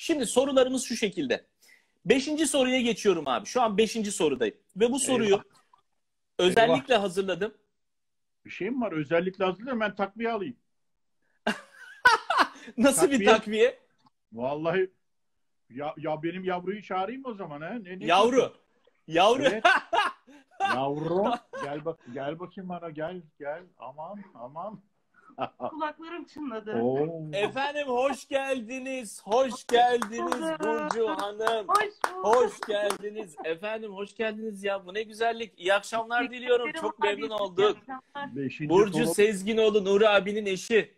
Şimdi sorularımız şu şekilde. Beşinci soruya geçiyorum abi. Şu an beşinci sorudayım. Ve bu soruyu Eyvah. özellikle hazırladım. Bir şey mi var? Özellikle hazırlıyorum. Ben takviye alayım. Nasıl bir Takviye. takviye? Vallahi ya, ya benim yavruyu çağırayım o zaman ha. Ne, ne Yavru. Yavru. Evet. Yavru gel bak gel bakayım bana gel gel aman aman. Kulaklarım çınladı. Oo. Efendim hoş geldiniz. Hoş geldiniz Burcu Hanım. Hoş. Hoş geldiniz. Efendim hoş geldiniz ya. Bu ne güzellik. İyi akşamlar diliyorum. Çok memnun olduk. iyi akşamlar. Beşinci Burcu soru. Sezginoğlu Nuri abinin eşi.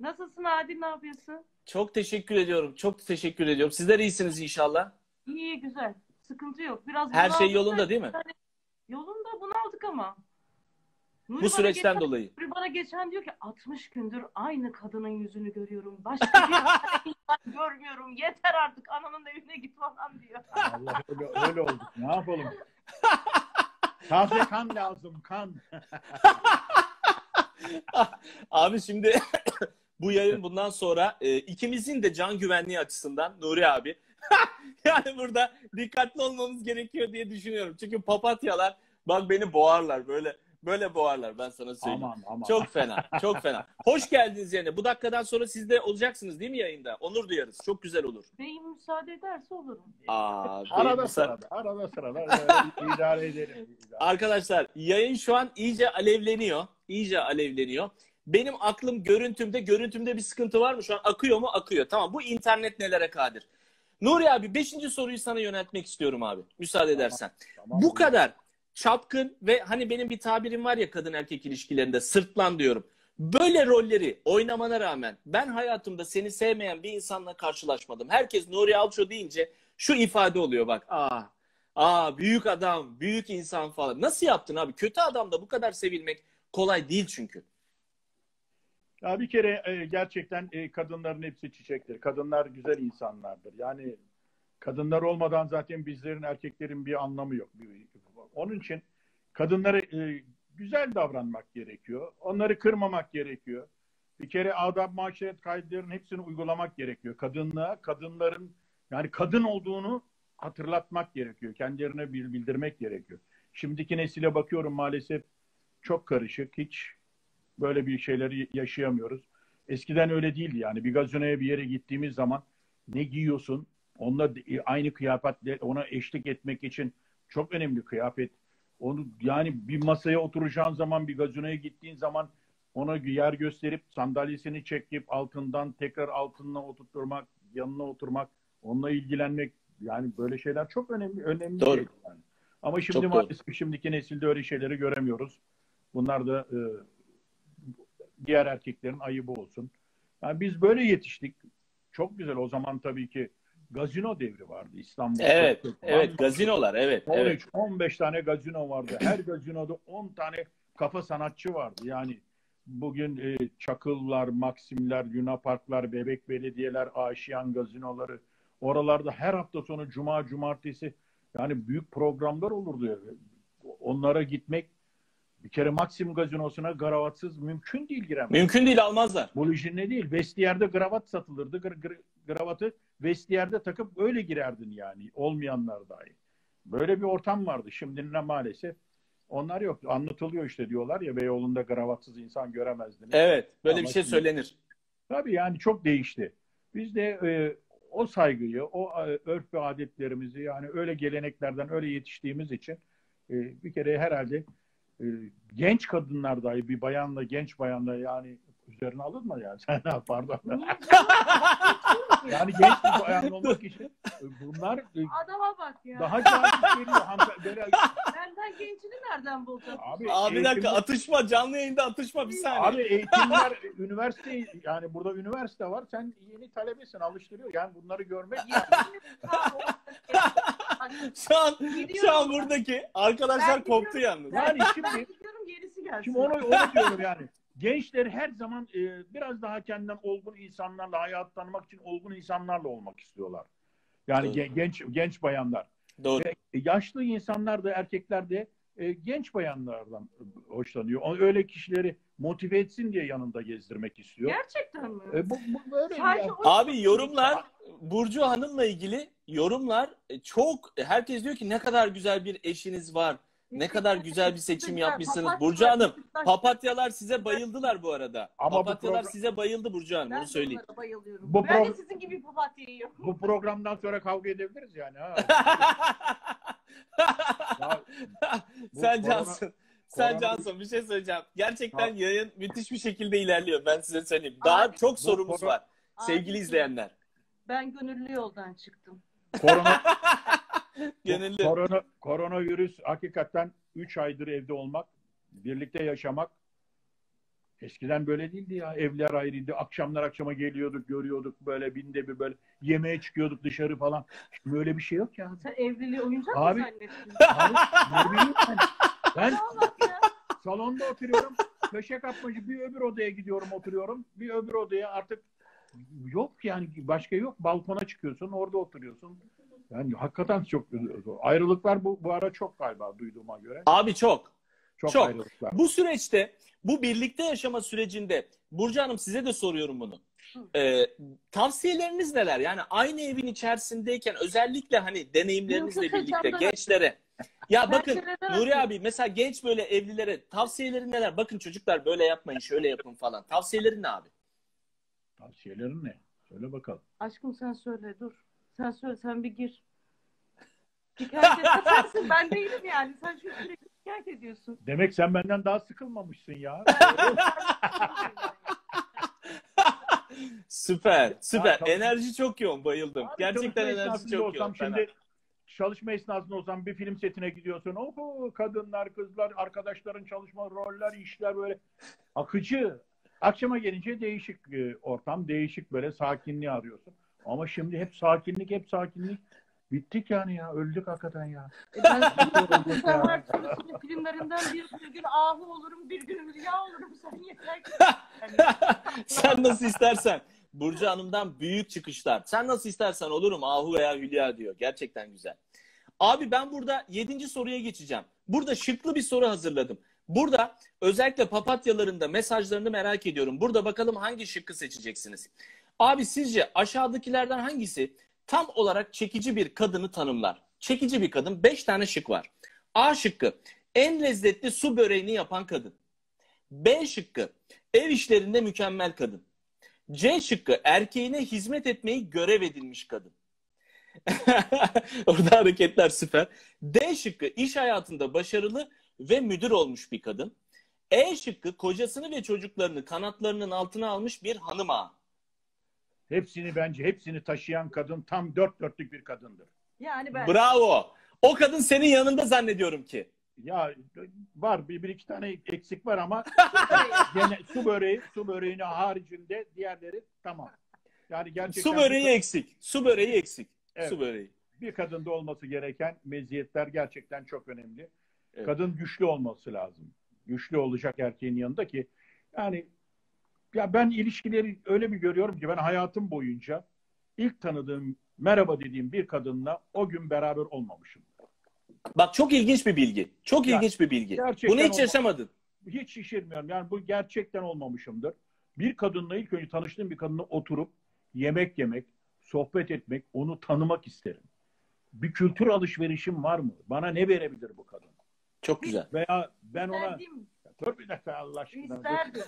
Nasılsın Adil ne yapıyorsun? Çok teşekkür ediyorum. Çok teşekkür ediyorum. Sizler iyisiniz inşallah. İyi güzel. Sıkıntı yok. Biraz Her şey yolunda da- değil mi? Yolunda bunaldık ama. Nuri Bu süreçten geçen, dolayı. Nuri bana geçen diyor ki 60 gündür aynı kadının yüzünü görüyorum. Başka bir insan görmüyorum. Yeter artık ananın evine git falan diyor. Allah öyle, öyle olduk. Ne yapalım? Taze kan lazım kan. Abi şimdi bu yayın bundan sonra e, ikimizin de can güvenliği açısından Nuri abi yani burada dikkatli olmamız gerekiyor diye düşünüyorum. Çünkü papatyalar bak beni boğarlar böyle böyle boğarlar ben sana söyleyeyim. Aman aman. Çok fena, çok fena. Hoş geldiniz yani. Bu dakikadan sonra siz de olacaksınız değil mi yayında? Onur duyarız. Çok güzel olur. Beyim müsaade ederse olurum. Aa, Arada sırada, arada sırada idare edelim. idare. Arkadaşlar yayın şu an iyice alevleniyor. İyice alevleniyor. Benim aklım görüntümde, görüntümde bir sıkıntı var mı? Şu an akıyor mu? Akıyor. Tamam bu internet nelere kadir? Nuri abi 5. soruyu sana yöneltmek istiyorum abi. Müsaade edersen. Tamam. Bu kadar çapkın ve hani benim bir tabirim var ya kadın erkek ilişkilerinde sırtlan diyorum. Böyle rolleri oynamana rağmen ben hayatımda seni sevmeyen bir insanla karşılaşmadım. Herkes Nuri Alço deyince şu ifade oluyor bak. Aa, aa büyük adam, büyük insan falan. Nasıl yaptın abi? Kötü adamda bu kadar sevilmek kolay değil çünkü. Ya bir kere e, gerçekten e, kadınların hepsi çiçektir. Kadınlar güzel insanlardır. Yani kadınlar olmadan zaten bizlerin erkeklerin bir anlamı yok. Onun için kadınlara e, güzel davranmak gerekiyor. Onları kırmamak gerekiyor. Bir kere adab maşeret kaidelerinin hepsini uygulamak gerekiyor. Kadınlığa, kadınların yani kadın olduğunu hatırlatmak gerekiyor. Kendilerine bil- bildirmek gerekiyor. Şimdiki nesile bakıyorum maalesef çok karışık. Hiç böyle bir şeyleri yaşayamıyoruz. Eskiden öyle değildi yani. Bir gazinoya bir yere gittiğimiz zaman ne giyiyorsun? Onunla aynı kıyafetle ona eşlik etmek için çok önemli kıyafet. Onu yani bir masaya oturacağın zaman bir gazinoya gittiğin zaman ona yer gösterip sandalyesini çekip altından tekrar altına oturtturmak, yanına oturmak, onunla ilgilenmek yani böyle şeyler çok önemli önemli Doğru. şeyler yani. Ama şimdi Çok doğru. maalesef şimdiki nesilde öyle şeyleri göremiyoruz. Bunlar da e, diğer erkeklerin ayıbı olsun. Yani biz böyle yetiştik. Çok güzel. O zaman tabii ki gazino devri vardı İstanbul'da. Evet, Çok- evet gazinolar evet, 13, evet. 15 tane gazino vardı. Her gazinoda 10 tane kafa sanatçı vardı. Yani bugün e, Çakıllar, Maksimler, Luna Parklar, Bebek Belediyeler, Aşiyan gazinoları oralarda her hafta sonu cuma, cumartesi yani büyük programlar olurdu. Onlara gitmek bir kere Maksim gazinosuna gravatsız mümkün değil giremek. Mümkün değil almazlar. Bulijinle değil. Vestiyerde gravat satılırdı. Gr- gr- gravatı vestiyerde takıp öyle girerdin yani. Olmayanlar dahi. Böyle bir ortam vardı. Şimdi ne maalesef onlar yok. Anlatılıyor işte diyorlar ya Beyoğlu'nda gravatsız insan göremezdiniz. Evet böyle Ama bir şey söylenir. Tabii yani çok değişti. Biz de e, o saygıyı, o e, örf ve adetlerimizi yani öyle geleneklerden öyle yetiştiğimiz için e, bir kere herhalde e, genç kadınlar dahi bir bayanla genç bayanla yani üzerine alınma yani sen ne pardon. yani genç bir bayan olmak için e, bunlar e, Adama bak ya. daha cazip geliyor. Hanımefendi- Böyle, Benden gençini nereden bulacağım? abi, Abi bir dakika atışma canlı yayında atışma bir saniye. Abi eğitimler, üniversite yani burada üniversite var. Sen yeni talebesin, alıştırıyor. Yani bunları görmek Şu an şu an buradaki arkadaşlar Ben koptu yalnız. Yani Ben şimdi gidiyorum gerisi gelsin. şimdi onu, onu diyorum yani. Gençler her zaman e, biraz daha kendinden olgun insanlarla hayat tanımak için olgun insanlarla olmak istiyorlar. Yani Doğru. ge- genç genç bayanlar. Doğru. Ve yaşlı insanlar da erkekler de e, genç bayanlardan hoşlanıyor. Öyle kişileri motive etsin diye yanında gezdirmek istiyor. Gerçekten mi? E, bu, bu böyle Sadece ya. o- Abi yorumlar Burcu Hanım'la ilgili yorumlar e, çok herkes diyor ki ne kadar güzel bir eşiniz var. Ne kadar güzel bir seçim yapmışsınız. Burcu Hanım papatyalar size bayıldılar bu arada. Ama bu Papatyalar program- size bayıldı Burcu Hanım Ben onu de söyleyeyim. onlara bayılıyorum. Bu ben de pro- sizin gibi papatya yiyorum. Bu programdan sonra kavga edebiliriz yani. Ha. Ya, bu Sen korona- cansın. Sen korona- cansın bir şey söyleyeceğim. Gerçekten yayın müthiş bir şekilde ilerliyor. Ben size söyleyeyim. Daha Abi, çok bu sorumuz korona- var. Sevgili izleyenler. Ben gönüllü yoldan çıktım. korona, Gönüllü. korona, koronavirüs hakikaten 3 aydır evde olmak, birlikte yaşamak. Eskiden böyle değildi ya. Evler ayrıydı. Akşamlar akşama geliyorduk, görüyorduk böyle binde bir böyle yemeğe çıkıyorduk dışarı falan. Şimdi öyle bir şey yok ya. Sen evliliği oyuncak Abi- mı zannettin? Abi, ben. Ben salonda oturuyorum. Köşe kapmacı bir öbür odaya gidiyorum oturuyorum. Bir öbür odaya artık yok yani başka yok. Balkona çıkıyorsun orada oturuyorsun. Yani hakikaten çok ayrılıklar bu, bu ara çok galiba duyduğuma göre. Abi çok. Çok, Çok. ayrılıklar. Bu süreçte, bu birlikte yaşama sürecinde Burcu Hanım size de soruyorum bunu. Ee, tavsiyeleriniz neler? Yani aynı evin içerisindeyken özellikle hani deneyimlerinizle birlikte gençlere. Ya bakın Nuri abi mesela genç böyle evlilere tavsiyeleri neler? Bakın çocuklar böyle yapmayın, şöyle yapın falan. Tavsiyelerin ne abi? Tavsiyelerin ne? Söyle bakalım. Aşkım sen söyle dur. Sen söyle sen bir gir. Şikayet etme sensin ben değilim yani. Sen şu sürekli şikayet ediyorsun. Demek sen benden daha sıkılmamışsın ya. Süper, süper. Ya. Enerji çok yoğun, bayıldım. Abi, Gerçekten enerji çok olsam yoğun. Şimdi çalışma esnasında olsam bir film setine gidiyorsun. Oho kadınlar, kızlar, arkadaşların çalışma roller, işler böyle akıcı. Akşama gelince değişik e, ortam, değişik böyle sakinliği arıyorsun. Ama şimdi hep sakinlik, hep sakinlik. Bittik yani ya. Öldük hakikaten ya. E ben var çalışma filmlerinden bir, bir gün ahu olurum bir gün rüya olurum. Sen yeter ki. Yani, Sen nasıl istersen. Burcu Hanım'dan büyük çıkışlar. Sen nasıl istersen olurum Ahu veya Hülya diyor. Gerçekten güzel. Abi ben burada yedinci soruya geçeceğim. Burada şıklı bir soru hazırladım. Burada özellikle papatyalarında mesajlarını merak ediyorum. Burada bakalım hangi şıkkı seçeceksiniz. Abi sizce aşağıdakilerden hangisi tam olarak çekici bir kadını tanımlar? Çekici bir kadın. Beş tane şık var. A şıkkı en lezzetli su böreğini yapan kadın. B şıkkı ev işlerinde mükemmel kadın. C şıkkı erkeğine hizmet etmeyi görev edinmiş kadın. Orada hareketler süper. D şıkkı iş hayatında başarılı ve müdür olmuş bir kadın. E şıkkı kocasını ve çocuklarını kanatlarının altına almış bir hanım ağa. Hepsini bence hepsini taşıyan kadın tam dört dörtlük bir kadındır. yani ben. Bravo. O kadın senin yanında zannediyorum ki. Ya var bir, bir iki tane eksik var ama gene su böreği, su böreğini haricinde diğerleri tamam. Yani gerçekten Su böreği eksik. Su böreği eksik. Evet. Su böreği. bir kadında olması gereken meziyetler gerçekten çok önemli. Evet. Kadın güçlü olması lazım. Güçlü olacak erkeğin yanında ki yani ya ben ilişkileri öyle bir görüyorum ki ben hayatım boyunca ilk tanıdığım merhaba dediğim bir kadınla o gün beraber olmamışım. Bak çok ilginç bir bilgi. Çok Ya, ilginç bir bilgi. Bunu hiç yaşamadın. hiç şişirmiyorum. Yani bu gerçekten olmamışımdır. Bir kadınla ilk önce tanıştığım bir kadınla oturup yemek yemek, sohbet etmek, onu tanımak isterim. Bir kültür alışverişim var mı? Bana ne verebilir bu kadın? Çok güzel. Veya ben ona... Dur bir dakika Allah aşkına. İsterdim.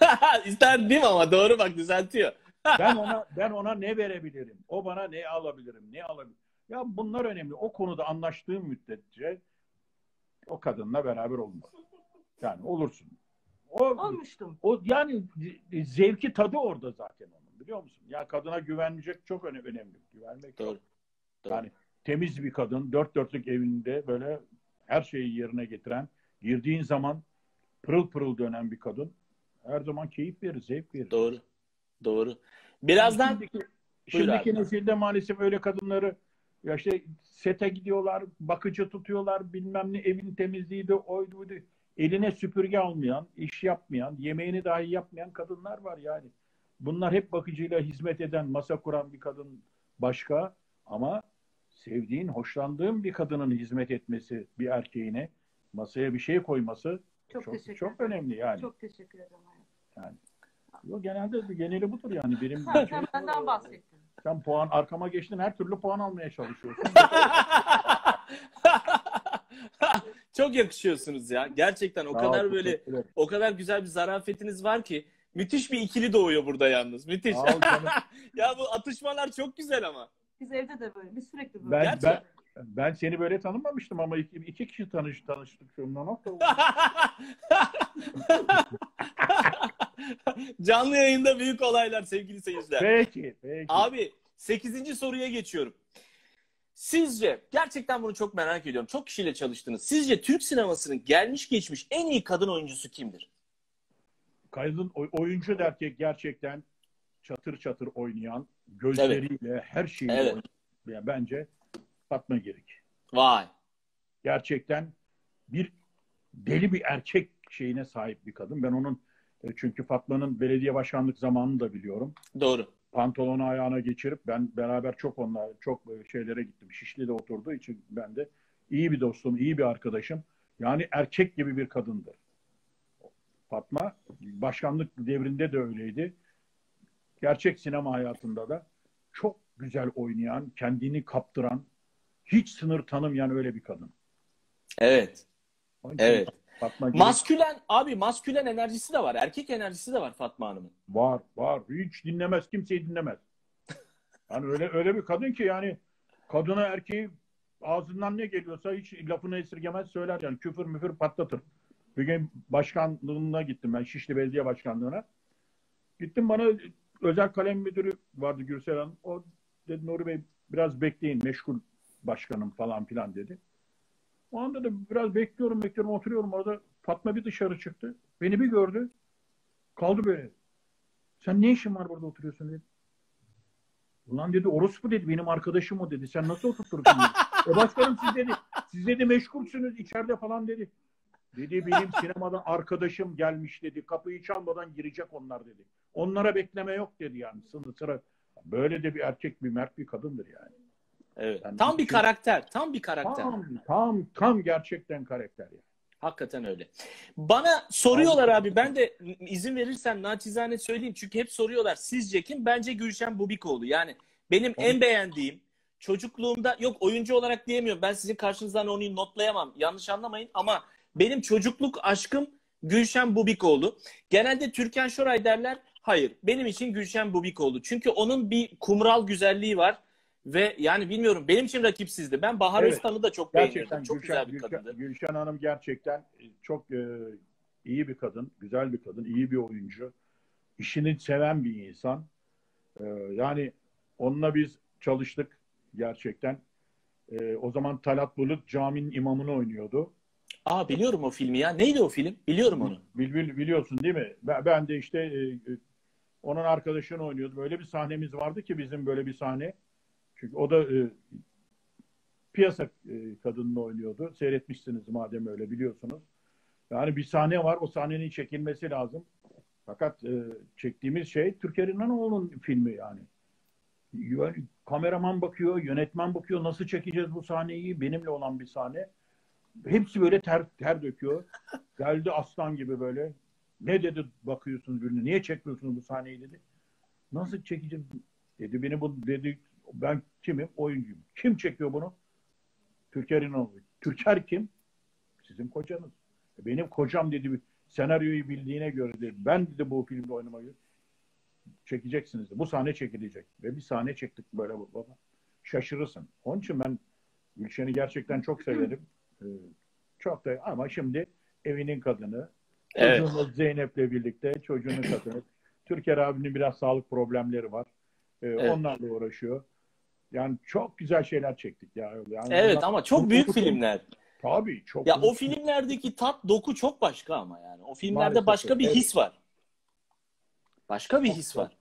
İsterdim ama doğru bak düzeltiyor. Ben ona ben ona ne verebilirim? O bana ne alabilirim? Ne alabilirim? Ya bunlar önemli. O konuda anlaştığım müddetçe o kadınla beraber olmaz. Yani olursun. O Olmuştum. o yani zevki tadı orada zaten onun biliyor musun? Ya kadına güvenecek çok öne- önemli. Güvenmek Doğru. Doğru. Yani temiz bir kadın, dört dörtlük evinde böyle her şeyi yerine getiren, girdiğin zaman pırıl pırıl dönen bir kadın her zaman keyif verir, zevk verir. Doğru. Doğru. Birazdan Şimdiki, Buyur şimdiki abi. nesilde maalesef öyle kadınları ya işte sete gidiyorlar, bakıcı tutuyorlar, bilmem ne evin temizliği de oydu buydu. Eline süpürge almayan, iş yapmayan, yemeğini dahi yapmayan kadınlar var yani. Bunlar hep bakıcıyla hizmet eden, masa kuran bir kadın başka ama sevdiğin, hoşlandığın bir kadının hizmet etmesi bir erkeğine, masaya bir şey koyması Çok, çok teşekkür çok ederim. önemli yani. Çok teşekkür ederim. Yani. Yok, genelde geneli budur yani. Benim Ha, sen benden bahsettin. Sen puan arkama geçtin her türlü puan almaya çalışıyorsun. Çok yakışıyorsunuz ya. Gerçekten o Sağ ol, kadar böyle teşekkür ederim. o kadar güzel bir zarafetiniz var ki müthiş bir ikili doğuyor burada yalnız. Müthiş. Ol ya bu atışmalar çok güzel ama. Biz evde de böyle. Biz sürekli böyle. Ben, Gerçekten. ben seni böyle tanımamıştım ama iki, iki kişi tanış, tanıştık şundan nokta. Canlı yayında büyük olaylar sevgili seyirciler. peki, peki. Abi 8. soruya geçiyorum. Sizce gerçekten bunu çok merak ediyorum. Çok kişiyle çalıştınız. Sizce Türk sinemasının gelmiş geçmiş en iyi kadın oyuncusu kimdir? Kadın oy- oyuncu da erkek gerçekten çatır çatır oynayan, gözleriyle her şeyiyle Evet. oynayan. Yani bence Fatma Girik. Vay. Gerçekten bir deli bir erkek şeyine sahip bir kadın. Ben onun e, çünkü Fatma'nın belediye başkanlık zamanını da biliyorum. Doğru. pantolonu ayağına geçirip ben beraber çok onlar çok böyle şeylere gittim. Şişli'de oturduğu için ben de iyi bir dostum, iyi bir arkadaşım. Yani erkek gibi bir kadındır. Fatma başkanlık devrinde de öyleydi. Gerçek sinema hayatında da çok güzel oynayan, kendini kaptıran, hiç sınır tanımayan öyle bir kadın. Evet. Onun Evet. Fatma Maskülen abi maskülen enerjisi de var. Erkek enerjisi de var Fatma Hanım'ın. Var, var. Hiç dinlemez, kimseyi dinlemez. Yani öyle öyle bir kadın ki yani kadına erkeği ağzından ne geliyorsa hiç lafını esirgemez söyler yani küfür müfür patlatır. Bir gün başkanlığına gittim ben Şişli Belediye Başkanlığına. Gittim bana özel kalem müdürü vardı Gürsel Hanım. O dedi Nuri Bey biraz bekleyin meşgul başkanım falan filan dedi. O anda da biraz bekliyorum bekliyorum oturuyorum orada Fatma bir dışarı çıktı. Beni bir gördü. Kaldı böyle. Sen ne işin var burada oturuyorsun dedi. Ulan dedi orospu dedi benim arkadaşım o dedi. Sen nasıl oturtursun dedi. E başkanım siz dedi. Siz dedi meşgulsünüz içeride falan dedi. Dedi benim sinemadan arkadaşım gelmiş dedi. Kapıyı çalmadan girecek onlar dedi. Onlara bekleme yok dedi yani. Sıra sıra. Böyle de bir erkek bir mert bir kadındır yani. Evet. Yani tam bir hiç- karakter. Tam bir karakter. Tam tam tam gerçekten karakter yani. Hakikaten öyle. Bana soruyorlar abi ben de izin verirsen naçizane söyleyeyim. Çünkü hep soruyorlar sizce kim? Bence Gülşen Bubikoğlu. Yani benim en beğendiğim çocukluğumda yok oyuncu olarak diyemiyorum. Ben sizin karşınızdan onu notlayamam. Yanlış anlamayın ama benim çocukluk aşkım Gülşen Bubikoğlu. Genelde Türkan Şoray derler. Hayır. Benim için Gülşen Bubikoğlu. Çünkü onun bir kumral güzelliği var. Ve yani bilmiyorum benim için rakipsizdi. Ben Bahar Evet. Özkan'ı da çok Gerçekten beğeniyordum. Çok Gülşen, güzel bir Gülşen- kadındı. Gülşen Hanım gerçekten e, çok e, iyi bir kadın, güzel bir kadın, iyi bir oyuncu. İşini seven bir insan. E, yani onunla biz çalıştık gerçekten. E, o zaman Talat Bulut caminin imamını oynuyordu. Aa biliyorum o filmi ya. Neydi o film? Biliyorum onu. Bil, bil- biliyorsun değil mi? Ben, ben de işte e, e, onun arkadaşını oynuyordum. Öyle bir sahnemiz vardı ki bizim böyle bir sahne. Çünkü o da e, piyasa e, kadınını oynuyordu. Seyretmişsiniz madem öyle biliyorsunuz. Yani bir sahne var. O sahnenin çekilmesi lazım. Fakat e, çektiğimiz şey Türker İnanoğlu'nun filmi yani. Yani Kameraman bakıyor, yönetmen bakıyor. Nasıl çekeceğiz bu sahneyi? Benimle olan bir sahne. Hepsi böyle ter, ter döküyor. Geldi aslan gibi böyle. Ne dedi bakıyorsunuz birine? Niye çekmiyorsunuz bu sahneyi dedi. Nasıl çekeceğim? Dedi beni bu dedi ben kimim? Oyuncuyum. Kim çekiyor bunu? Türker İnanoğlu. Türker kim? Sizin kocanız. Benim kocam dedi bir senaryoyu bildiğine göre dedi. Ben dedi bu filmde oynamayı çekeceksiniz. dedi. Bu sahne çekilecek. Ve bir sahne çektik böyle baba. Şaşırırsın. Onun için ben Gülşen'i gerçekten çok severim. Ee, çok da ama şimdi evinin kadını, Evet. Zeynep'le birlikte çocuğunun kadını. Türker abinin biraz sağlık problemleri var. Ee, Evet. Onlarla uğraşıyor. Yani çok güzel şeyler çektik ya. Yani Evet bunlar- ama çok büyük filmler. Tabii çok. Ya o büyük. filmlerdeki tat, doku çok başka ama yani. O filmlerde Maalesef başka bir evet. his var. Başka bir Çok his çok. var.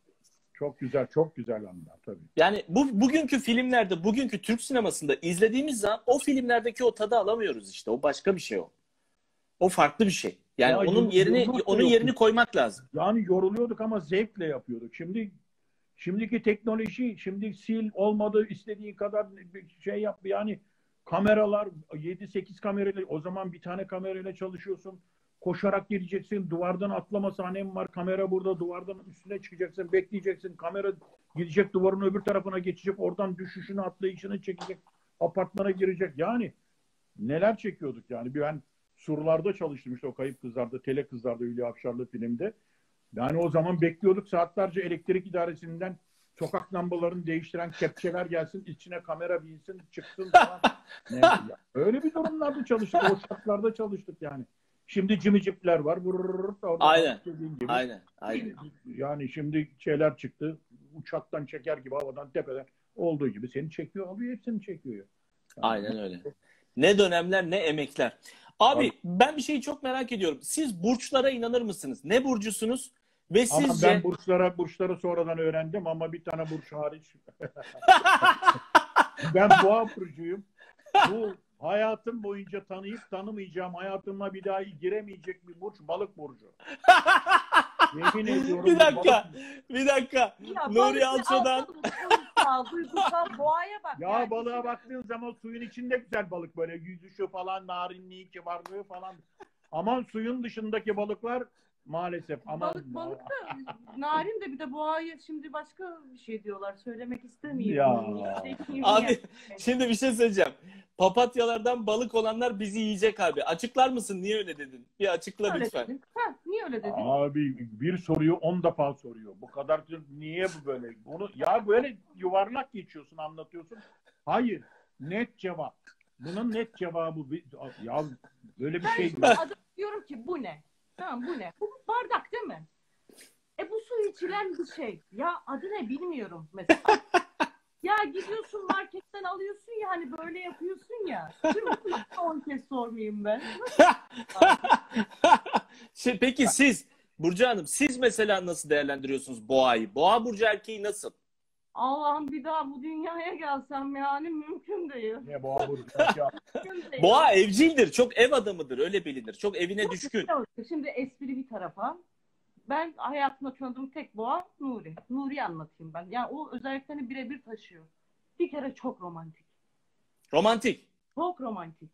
Çok güzel, çok güzel anlar tabii. Yani bu bugünkü filmlerde, bugünkü Türk sinemasında izlediğimiz zaman o filmlerdeki o tadı alamıyoruz işte. O başka bir şey o. O farklı bir şey. Yani Ya onun yerini onun yerini koymak lazım. Yani yoruluyorduk ama zevkle yapıyorduk. Şimdi şimdiki teknoloji, şimdi sil olmadı istediği kadar şey yap. Yani kameralar 7-8 kamerayla o zaman bir tane kamerayla çalışıyorsun. Koşarak geleceksin. Duvardan atlama sahnem var. Kamera burada. Duvardan üstüne çıkacaksın. Bekleyeceksin. Kamera gidecek duvarın öbür tarafına geçecek. Oradan düşüşünü atlayışını çekecek. Apartmana girecek. Yani neler çekiyorduk yani. Bir ben surlarda çalıştım işte o kayıp kızlarda, tele kızlarda Hülya Avşarlı filmde. Yani o zaman bekliyorduk saatlerce elektrik idaresinden sokak lambalarını değiştiren kepçeler gelsin, içine kamera binsin, çıksın falan. Ne- ya, öyle bir durumlarda çalıştık. O şartlarda çalıştık yani. Şimdi cimicipler var. Vurururur da orada Aynen. gibi. Aynen. Aynen. Yani şimdi şeyler çıktı. Uçaktan çeker gibi havadan tepeden olduğu gibi seni çekiyor alıyor hepsini çekiyor. Yani Aynen öyle. Ne dönemler ne emekler. Abi ben bir şeyi çok merak ediyorum. Siz burçlara inanır mısınız? Ne burcusunuz? Ve Ama sizce ben burçlara burçları sonradan öğrendim ama bir tane burç hariç. ben boğa burcuyum. Bu hayatım boyunca tanıyıp tanımayacağım, hayatıma bir daha giremeyecek bir burç balık burcu. Yemin ediyorum. bir dakika. balık- Bir dakika. Ya Nuri Alço'dan duygusal boğaya bak. Ya yani. balığa baktığın zaman suyun içinde güzel balık böyle yüzüşü falan, narinliği, kibarlığı falan. Aman suyun dışındaki balıklar maalesef. Aman Balık balık da narin de bir de boğaya şimdi başka bir şey diyorlar. Söylemek istemiyorum. Ya. Abi şimdi bir şey söyleyeceğim. Papatyalardan balık olanlar bizi yiyecek abi. Açıklar mısın? Niye öyle dedin? Bir açıkla öyle lütfen. dedin? Ha, niye öyle dedin? Abi bir soruyu on defa soruyor. Bu kadar niye bu böyle? Bunu ya böyle yuvarlak geçiyorsun anlatıyorsun. Hayır. Net cevap. Bunun net cevabı ya böyle bir Ben şey şimdi adam diyorum ki bu ne? Tamam bu ne? Bu bardak değil mi? E bu su içilen bir şey. Ya adı ne bilmiyorum mesela. ya gidiyorsun marketten alıyorsun ya hani böyle yapıyorsun ya. Şimdi bunu 10 kez sormayayım ben. Şey, peki siz Burcu Hanım siz mesela nasıl değerlendiriyorsunuz boğayı? Boğa burcu erkeği nasıl? Allah'ım bir daha bu dünyaya gelsem yani mümkün değil. ne boğa burcu ya. Mümkün değil. Boğa evcildir. Çok ev adamıdır. Öyle bilinir. Çok evine düşkün. Şimdi espri bir tarafa. Ben hayatımda tanıdığım tek boğa Nuri. Nuri'yi anlatayım ben. Yani o özelliklerini birebir taşıyor. Bir kere çok romantik. Romantik. Çok romantik.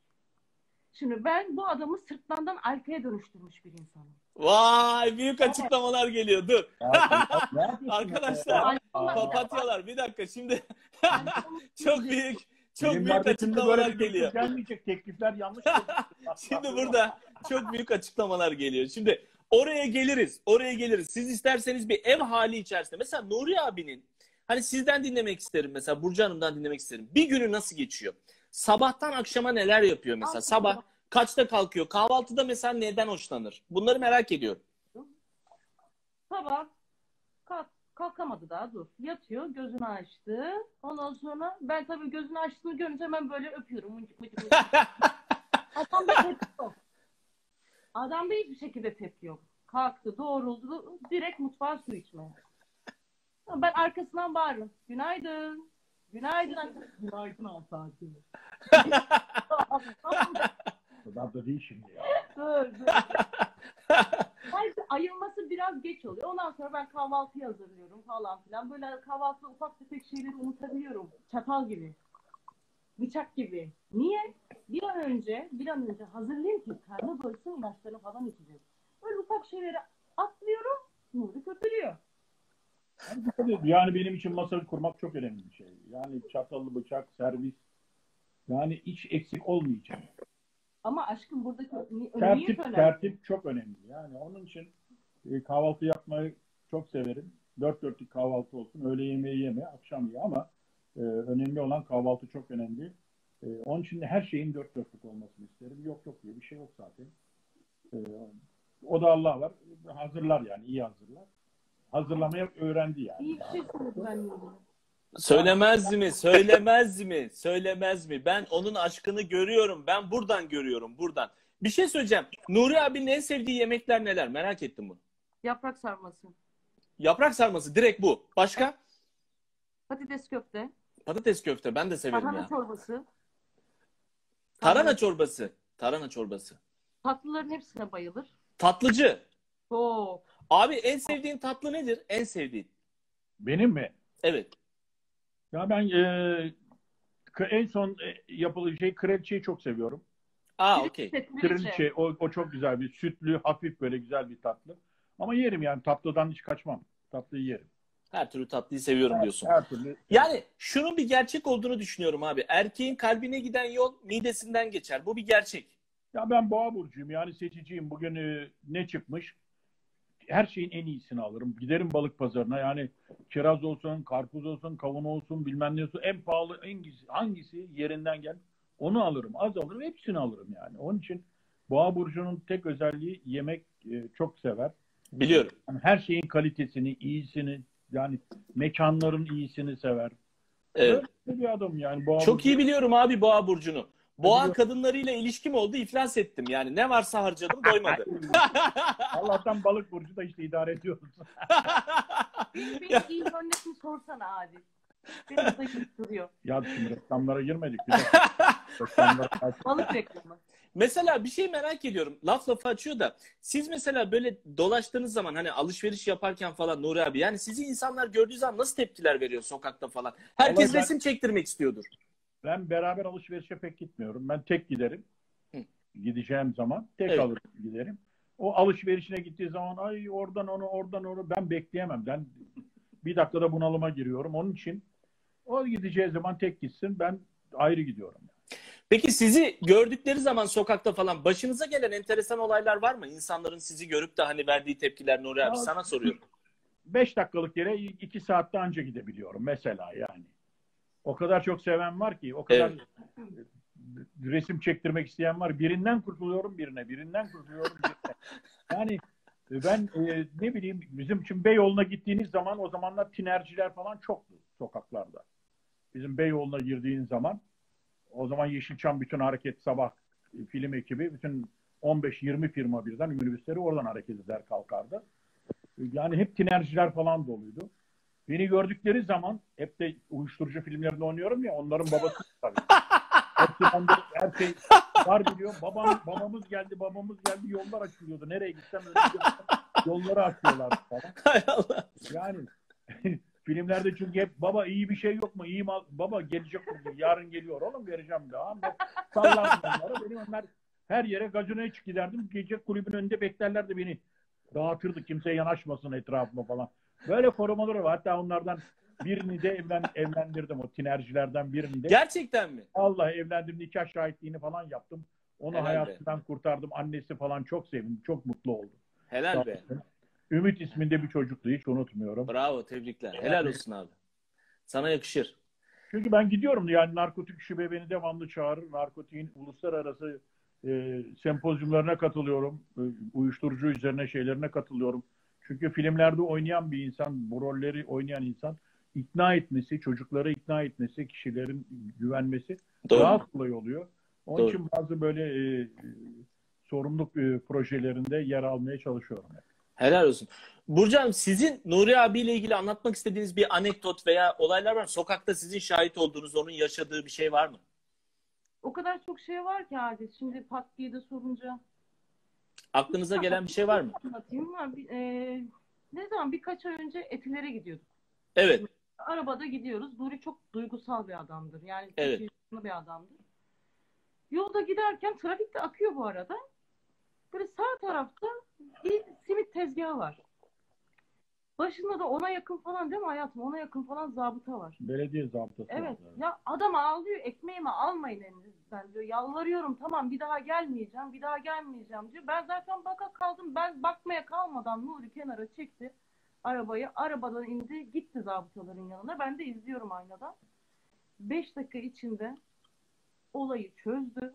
Şimdi ben bu adamı sırtlandan arkaya dönüştürmüş bir insanım. Vay büyük açıklamalar geliyor. Dur. Arkadaşlar, Papatyalar bir dakika şimdi çok büyük çok Benim büyük açıklamalar geliyor. Gelmeyecek teklifler yanlış. Şimdi burada çok büyük açıklamalar geliyor. Şimdi oraya geliriz. Oraya geliriz. Siz isterseniz bir ev hali içerisinde. Mesela Nuri abinin hani sizden dinlemek isterim mesela Burcu Hanım'dan dinlemek isterim. Bir günü nasıl geçiyor? Sabahtan akşama neler yapıyor mesela? Sabah kaçta kalkıyor? Kahvaltıda mesela neden hoşlanır? Bunları merak ediyorum. Sabah kalk, kalkamadı daha dur. Yatıyor gözünü açtı. Ondan sonra ben tabii gözünü açtığını görünce hemen böyle öpüyorum. Mıncık mıncık mıncık. Adamda tepki yok. Adamda hiçbir şekilde tepki yok. Kalktı, doğruldu, direkt mutfağa su içmeye. Ben arkasından bağırırım. Günaydın. Günaydın. Günaydın Alsaati. Kadar da değil şimdi ya. dur, ayılması biraz geç oluyor. Ondan sonra ben kahvaltıyı hazırlıyorum falan filan. Böyle kahvaltıda ufak tefek şeyleri unutabiliyorum. Çatal gibi. Bıçak gibi. Niye? Bir an önce, bir an önce hazırlayayım ki karnı doysun ilaçlarını falan içeceğim. Böyle ufak şeyleri atlıyorum. Nuri götürüyor. Yani, benim için masa kurmak çok önemli bir şey. Yani çatallı bıçak, servis. Yani hiç eksik olmayacak. Ama aşkım buradaki Tertip, önemli. tertip çok önemli. Yani onun için e, kahvaltı yapmayı çok severim. Dört dörtlük kahvaltı olsun. Öğle yemeği yeme, akşam ye ama e, önemli olan kahvaltı çok önemli. E, onun için her şeyin dört dörtlük olmasını isterim. Yok yok diye bir şey yok zaten. E, o da Allah var. Hazırlar yani, iyi hazırlar. Hazırlamayı öğrendi yani. İyi bir şey söyledi ben. Söylemez mi? Söylemez mi? Söylemez mi? Ben onun aşkını görüyorum. Ben buradan görüyorum. Buradan. Bir şey söyleyeceğim. Nuri abinin en sevdiği yemekler neler? Merak ettim bunu. Yaprak sarması. Yaprak sarması direkt bu. Başka? Patates köfte. Patates köfte. Ben de severim Tarhana ya. çorbası. Tarhana çorbası. Tarhana çorbası. Tatlıların hepsine bayılır. Tatlıcı. Oo. Abi en sevdiğin tatlı nedir? En sevdiğin. Benim mi? Evet. Ya ben e, en son e, yapılan şey kraliçeyi çok seviyorum. Aa okey. Triliçe o, o çok güzel bir sütlü, hafif böyle güzel bir tatlı. Ama yerim yani tatlıdan hiç kaçmam. Tatlıyı yerim. Her türlü tatlıyı seviyorum diyorsun. Her türlü. Yani şunun bir gerçek olduğunu düşünüyorum abi. Erkeğin kalbine giden yol midesinden geçer. Bu bir gerçek. Ya ben boğa burcuyum yani seçiciyim. Bugün e, ne çıkmış? Her şeyin en iyisini alırım. Giderim balık pazarına yani kiraz olsun, karpuz olsun, kavun olsun, bilmem ne olsun. En pahalı hangisi, hangisi yerinden gel onu alırım. Az alırım, hepsini alırım yani. Onun için boğa burcunun tek özelliği yemek e, çok sever. Biliyorum. Yani her şeyin kalitesini, iyisini yani mekanların iyisini sever. Evet. Böyle bir adam yani. Boğa Çok iyi burcu- biliyorum abi boğa burcunu. Boğa Biliyorum. kadınlarıyla ilişkim oldu iflas ettim yani. Ne varsa harcadım doymadı. Allah'tan balık burcu da işte idare ediyoruz. Benim, benim iyi örnekimi sorsana Adil. Beni zayıf duruyor. Ya şimdi reklamlara girmedik. Bir dakika. Reklamlara- Balık reklamı. Mesela bir şey merak ediyorum. Laf lafı açıyor da siz mesela böyle dolaştığınız zaman hani alışveriş yaparken falan Nuri abi yani sizi insanlar gördüğü zaman nasıl tepkiler veriyor sokakta falan? Herkes Vallahi ben- resim çektirmek istiyordur. Ben beraber alışverişe pek gitmiyorum. Ben tek giderim. Hı. Gideceğim zaman tek Evet. alır giderim. O alışverişine gittiği zaman ay oradan onu oradan onu ben bekleyemem. Ben bir dakikada bunalıma giriyorum. Onun için o gideceği zaman tek gitsin. Ben ayrı gidiyorum. Peki sizi gördükleri zaman sokakta falan başınıza gelen enteresan olaylar var mı? İnsanların sizi görüp de hani verdiği tepkiler Nuri abi Ya- sana soruyorum. Beş dakikalık yere iki saatte anca gidebiliyorum mesela yani. O kadar çok seven var ki, o kadar resim çektirmek isteyen var. Birinden kurtuluyorum birine, birinden kurtuluyorum birine. Yani ben e, ne bileyim bizim için Beyoğlu'na gittiğiniz zaman o zamanlar tinerciler falan çoktu sokaklarda. Bizim Beyoğlu'na girdiğin zaman o zaman Yeşilçam bütün hareket sabah e, film ekibi bütün 15-20 firma birden minibüsleri oradan hareket eder kalkardı. Yani hep tinerciler falan doluydu. Beni gördükleri zaman hep de uyuşturucu filmlerinde oynuyorum ya onların babası tabii. Hepsi bende her şey var biliyor. Babam, babamız geldi, babamız geldi yollar açılıyordu. Nereye gitsem öyle yolları açıyorlar falan. Hay Allah. Yani filmlerde çünkü hep baba iyi bir şey yok mu? İyi mal baba gelecek mi? Yarın geliyor oğlum vereceğim daha. Sallardım. Benim onlar her yere gazinoya çık giderdim. Gece kulübün önünde beklerlerdi beni. Dağıtırdı kimse yanaşmasın etrafıma falan. Böyle korumaları var. Hatta onlardan birini de evlen, evlendirdim. O tinercilerden birini de. Gerçekten mi? Allah evlendim. Nikah şahitliğini falan yaptım. Onu Helal be. hayatından kurtardım. Annesi falan çok sevindi. Çok mutlu oldu. Helal be. Ümit isminde bir çocuktu. Hiç unutmuyorum. Bravo tebrikler. Helal olsun abi. Sana yakışır. Çünkü ben gidiyorum yani narkotik şube beni devamlı çağırır. Narkotiğin uluslararası e, sempozyumlarına katılıyorum. E, uyuşturucu üzerine şeylerine katılıyorum. Çünkü filmlerde oynayan bir insan, bu rolleri oynayan insan ikna etmesi, çocukları ikna etmesi, kişilerin güvenmesi Doğru. daha kolay oluyor. Onun Doğru. için bazı böyle e, sorumluluk e, projelerinde yer almaya çalışıyorum. Helal olsun. Burcu sizin Nuri abiyle ilgili anlatmak istediğiniz bir anekdot veya olaylar var mı? Sokakta sizin şahit olduğunuz, onun yaşadığı bir şey var mı? O kadar çok şey var ki Adil. Şimdi pat diye de sorunca. Aklınıza gelen bir şey var mı? Anlatayım mı? Bir- e, ne zaman birkaç ay önce Etiler'e gidiyorduk. Evet. Arabada gidiyoruz. Nuri çok duygusal bir adamdır. Yani Evet. bir adamdır. Yolda giderken trafik de akıyor bu arada. Böyle sağ tarafta bir simit tezgahı var. Başında da ona yakın falan değil mi hayatım? Ona yakın falan zabıta var. Belediye zabıtası. Evet. var. Ya adam ağlıyor. Ekmeğimi almayın elinizden diyor. Yalvarıyorum tamam bir daha gelmeyeceğim. Bir daha gelmeyeceğim diyor. Ben zaten baka kaldım. Ben bakmaya kalmadan Nuri kenara çekti arabayı. Arabadan indi. Gitti zabıtaların yanına. Ben de izliyorum aynadan. Beş dakika içinde olayı çözdü.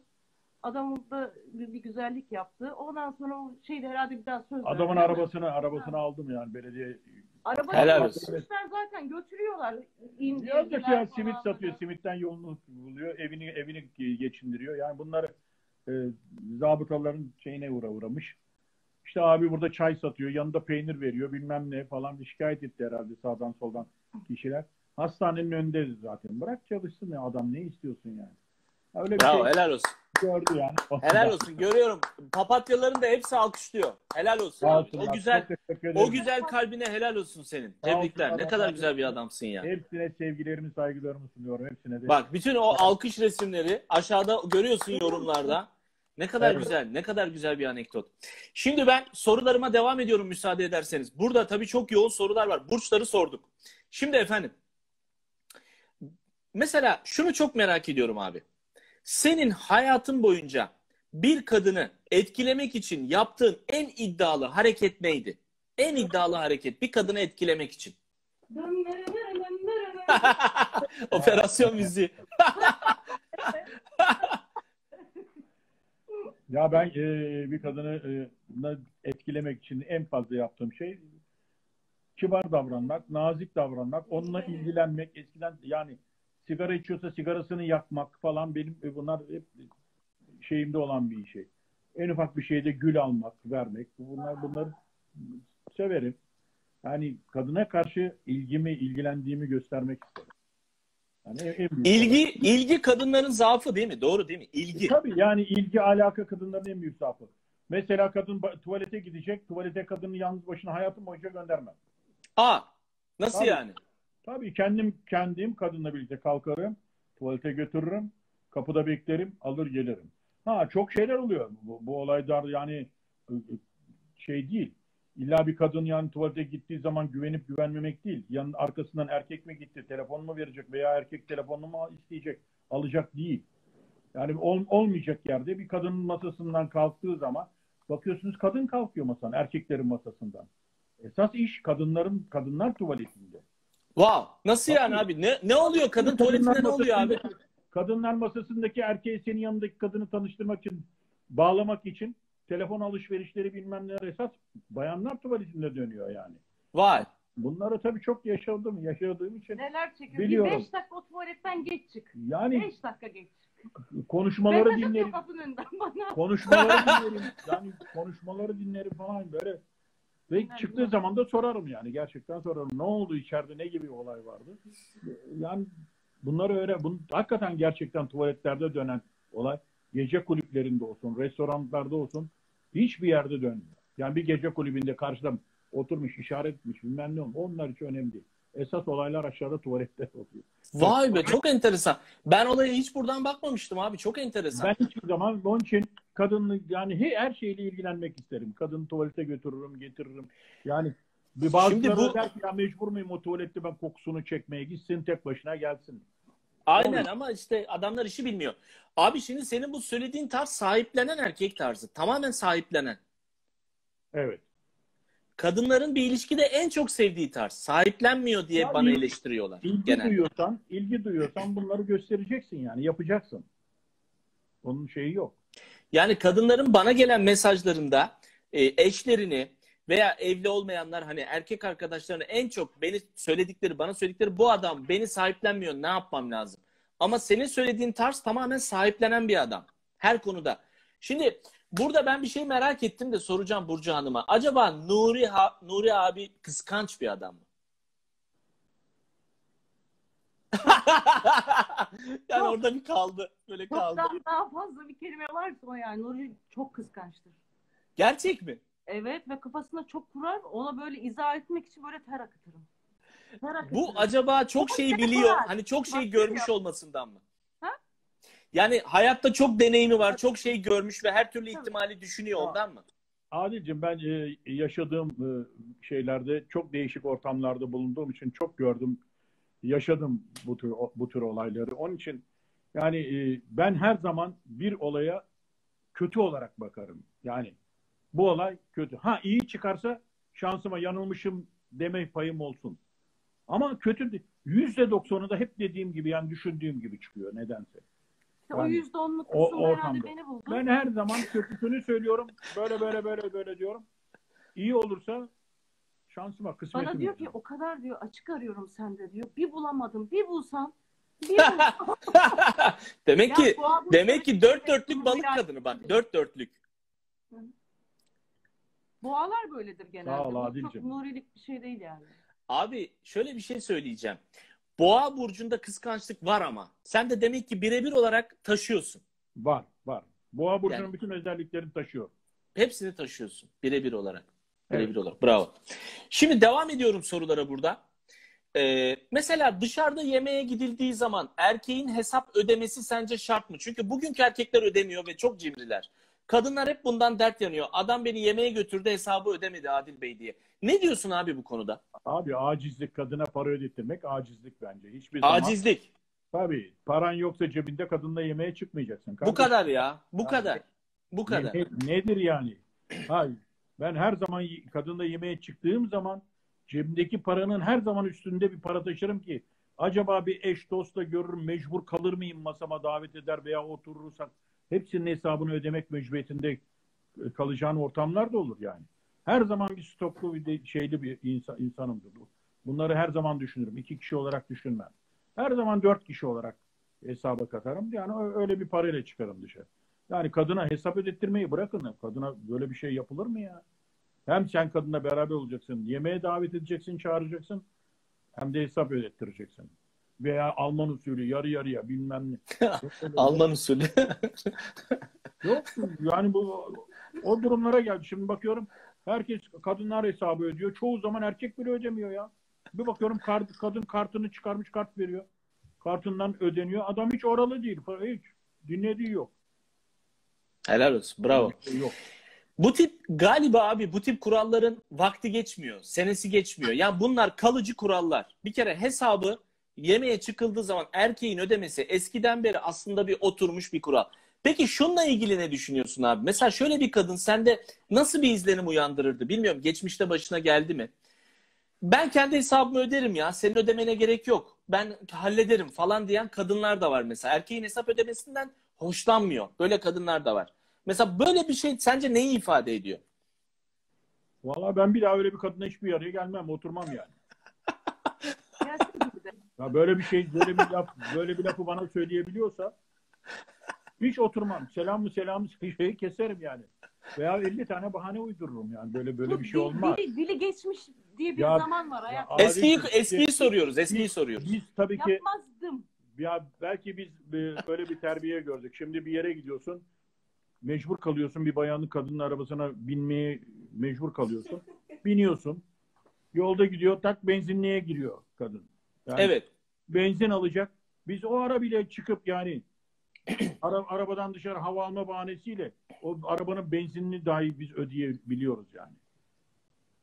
Adam da bir güzellik yaptı. Ondan sonra o şeyde herhalde bir daha söz Adamın verdi. arabasını arabasını aldım yani belediye. Arabayı Helal olsun. götürmüşler zaten götürüyorlar. Yazık ya simit satıyor. Simitten yolunu buluyor. Evini evini geçindiriyor. Yani bunlar e, zabıtaların şeyine uğra uğramış. İşte abi burada çay satıyor. Yanında peynir veriyor. Bilmem ne falan. Bir şikayet etti herhalde sağdan soldan kişiler. Hastanenin önünde zaten. Bırak çalışsın ya adam. Ne istiyorsun yani? Öyle bir Bravo, şey helal olsun. Gördü yani. Helal olsun. Görüyorum. Papatyaların da hepsi alkışlıyor. Helal olsun. Sağ abi. O olsunlar. güzel o güzel kalbine helal olsun senin. Sağ Tebrikler. olsunlar. Ne kadar güzel bir adamsın ya. Hepsine sevgilerimi, saygılarımı sunuyorum. Hepsine de. Bak bütün o alkış resimleri aşağıda görüyorsun yorumlarda. Ne kadar Evet. güzel, ne kadar güzel bir anekdot. Şimdi ben sorularıma devam ediyorum müsaade ederseniz. Burada tabii çok yoğun sorular var. Burçları sorduk. Şimdi efendim, mesela şunu çok merak ediyorum abi. Senin hayatın boyunca bir kadını etkilemek için yaptığın en iddialı hareket neydi? En iddialı hareket bir kadını etkilemek için. Operasyon müziği. Ya ben e, bir kadını e, etkilemek için en fazla yaptığım şey kibar davranmak, nazik davranmak, onunla ilgilenmek. Eskiden yani sigara içiyorsa sigarasını yakmak falan benim e, bunlar hep şeyimde olan bir şey. En ufak bir şeyde gül almak, vermek. Bunlar bunları severim. Yani kadına karşı ilgimi, ilgilendiğimi göstermek isterim. Yani en büyük İlgi, ilgi kadınların zaafı değil mi? Doğru değil mi? İlgi. Tabii yani ilgi alaka kadınların en büyük zaafı. Mesela kadın tuvalete gidecek. Tuvalete kadını yalnız başına hayatım boyunca göndermem. Aa, nasıl Tabii. yani? Tabii kendim kendim kadınla birlikte kalkarım. Tuvalete götürürüm. Kapıda beklerim. Alır gelirim. Ha çok şeyler oluyor. Bu, bu olaylar yani ı, ı, şey değil. İlla bir kadın yani tuvalete gittiği zaman güvenip güvenmemek değil. Yanın arkasından erkek mi gitti, telefon mu verecek veya erkek telefonunu mu isteyecek, alacak değil. Yani ol- olmayacak yerde bir kadının masasından kalktığı zaman bakıyorsunuz kadın kalkıyor masanın, erkeklerin masasından. Esas iş kadınların kadınlar tuvaletinde. Wow. Nasıl yani abi? Ne ne oluyor? Kadın tuvaletinde ne oluyor abi? masasındaki- Kadınlar masasındaki erkeği senin yanındaki kadını tanıştırmak için, bağlamak için telefon alışverişleri bilmem neler esas bayanlar tuvaletinde dönüyor yani. Vay. Bunları tabii çok yaşadım, yaşadığım için. Neler çekiyor? Biliyorum. Bir beş dakika o tuvaletten geç çık. Yani Beş dakika geç çık. konuşmaları Mesaj atıyor dinlerim. kapının önünden bana. konuşmaları dinlerim. Yani konuşmaları dinlerim falan böyle. Ve Evet, çıktığı zaman da sorarım yani. Gerçekten sorarım. Ne oldu içeride? Ne gibi olay vardı? Yani bunları öyle. Bunu, hakikaten gerçekten tuvaletlerde dönen olay gece kulüplerinde olsun, restoranlarda olsun hiçbir yerde dönmüyor. Yani bir gece kulübünde karşıda oturmuş, işaret etmiş bilmem ne olmuş. Onlar hiç önemli değil. Esas olaylar aşağıda tuvalette oluyor. Vay be çok enteresan. Ben olaya hiç buradan bakmamıştım abi. Çok enteresan. Ben hiçbir zaman onun için kadınlı yani he- her şeyle ilgilenmek isterim. Kadını tuvalete götürürüm, getiririm. Yani bir bazıları bu- der ki ya mecbur muyum o tuvalette ben kokusunu çekmeye gitsin tek başına gelsin. Aynen ama işte adamlar işi bilmiyor. Abi şimdi senin bu söylediğin tarz sahiplenen erkek tarzı. Tamamen sahiplenen. Evet. Kadınların bir ilişkide en çok sevdiği tarz. Sahiplenmiyor diye Ya bana il- eleştiriyorlar. İlgi genelde. duyuyorsan, ilgi duyuyorsan bunları göstereceksin yani yapacaksın. Onun şeyi yok. Yani kadınların bana gelen mesajlarında e, eşlerini veya evli olmayanlar hani erkek arkadaşlarını en çok beni söyledikleri, bana söyledikleri bu adam beni sahiplenmiyor ne yapmam lazım? Ama senin söylediğin tarz tamamen sahiplenen bir adam. Her konuda. Şimdi burada ben bir şey merak ettim de soracağım Burcu Hanım'a. Acaba Nuri, ha- Nuri abi kıskanç bir adam mı? yani orada bir kaldı. Böyle kaldı. Çoktan daha fazla bir kelime varsa o yani. Nuri çok kıskançtır. Gerçek mi? Evet ve kafasına çok kurar. Ona böyle izah etmek için böyle ter akıtırım. Ter akıtırım. Bu acaba çok şey telefon biliyor. var. Hani çok şey görmüş olmasından mı? Yani hayatta çok deneyimi var. Çok şey görmüş ve her türlü ihtimali düşünüyor ondan mı? Adil'cim ben e, yaşadığım e, şeylerde çok değişik ortamlarda bulunduğum için çok gördüm, yaşadım bu tür bu tür olayları. Onun için yani e, ben her zaman bir olaya kötü olarak bakarım. Yani bu olay kötü. Ha iyi çıkarsa şansıma yanılmışım deme payım olsun. Ama kötü de- yüzde doksanı da hep dediğim gibi yani düşündüğüm gibi çıkıyor nedense. İşte o Yani yüzde onluk o- kısım herhalde ortamda. beni buldu. Ben her zaman kötüsünü söylüyorum. Böyle böyle böyle böyle diyorum. İyi olursa şansıma kısmetim. Bana diyor yok. ki o kadar diyor açık arıyorum sende diyor. Bir bulamadım. Bir bulsam. Demek Ya ki demek ki öyle dört şey. dörtlük balık kadını bak. Dört dörtlük. Boğalar böyledir genelde. Sağ ol Bu. Çok nurilik bir şey değil yani. Abi şöyle bir şey söyleyeceğim. Boğa burcunda kıskançlık var ama sen de demek ki birebir olarak taşıyorsun. Var var. Boğa burcunun Yani- bütün özelliklerini taşıyor. Hepsini taşıyorsun birebir olarak. Birebir Evet. olarak. Bravo. Şimdi devam ediyorum sorulara burada. Ee, mesela dışarıda yemeğe gidildiği zaman erkeğin hesap ödemesi sence şart mı? Çünkü bugünkü erkekler ödemiyor ve çok cimriler. Kadınlar hep bundan dert yanıyor. Adam beni yemeğe götürdü hesabı ödemedi Adil Bey diye. Ne diyorsun abi bu konuda? Abi acizlik kadına para ödettirmek acizlik bence. Hiçbir zaman. Acizlik. Tabii. Paran yoksa cebinde kadınla yemeğe çıkmayacaksın. Bu Kardeşim, kadar ya. Bu kadar. Bu kadar. ne- nedir yani? Hayır. Ben her zaman kadınla yemeğe çıktığım zaman cebimdeki paranın her zaman üstünde bir para taşırım ki acaba bir eş dostla görürüm mecbur kalır mıyım masama davet eder veya oturursak hepsinin hesabını ödemek mecburiyetinde e, kalacağın ortamlar da olur yani. Her zaman bir stoklu bir şeyli bir insan, insanımdır bu. Bunları her zaman düşünürüm. İki kişi olarak düşünmem. Her zaman dört kişi olarak hesaba katarım. Yani öyle bir parayla çıkarım dışarı. Yani kadına hesap ödettirmeyi bırakın. Kadına böyle bir şey yapılır mı ya? Hem sen kadınla beraber olacaksın, yemeğe davet edeceksin, çağıracaksın. Hem de hesap ödettireceksin. Veya Alman usulü yarı yarıya bilmem ne. Alman usulü. Yok yani bu o durumlara geldi. Şimdi bakıyorum herkes kadınlar hesabı ödüyor. Çoğu zaman erkek bile ödemiyor ya. Bir bakıyorum kart, kadın kartını çıkarmış kart veriyor. Kartından ödeniyor. Adam hiç oralı değil. Hiç dinlediği yok. Helal olsun. Bravo. Yok. Bu tip galiba abi bu tip kuralların vakti geçmiyor. Senesi geçmiyor. Yani bunlar kalıcı kurallar. Bir kere hesabı yemeğe çıkıldığı zaman erkeğin ödemesi eskiden beri aslında bir oturmuş bir kural. Peki şununla ilgili ne düşünüyorsun abi? Mesela şöyle bir kadın sende nasıl bir izlenim uyandırırdı? Bilmiyorum geçmişte başına geldi mi? Ben kendi hesabımı öderim ya. Senin ödemene gerek yok. Ben hallederim falan diyen kadınlar da var mesela. Erkeğin hesap ödemesinden hoşlanmıyor. Böyle kadınlar da var. Mesela böyle bir şey sence neyi ifade ediyor? Valla ben bir daha öyle bir kadına hiçbir araya gelmem. Oturmam yani. Ya böyle bir şey, böyle bir laf, böyle bir lafı bana söyleyebiliyorsa hiç oturmam. Selam mı selam mı şeyi keserim yani. Veya 50 tane bahane uydururum yani. Böyle böyle bir şey Dil- olmaz. Dili, dili geçmiş diye bir Ya- zaman var. Hayat. Abi, Eskiyi, eskiyi soruyoruz. Eskiyi soruyoruz. Biz tabii ki Yapmazdım. ya belki biz e, böyle bir terbiye gördük. Şimdi bir yere gidiyorsun. Mecbur kalıyorsun bir bayanın kadının arabasına binmeye mecbur kalıyorsun. Biniyorsun. Yolda gidiyor tak benzinliğe giriyor kadın. Yani Evet. benzin alacak. Biz o ara bile çıkıp yani ara, arabadan dışarı hava alma bahanesiyle o arabanın benzinini dahi biz ödeyebiliyoruz yani.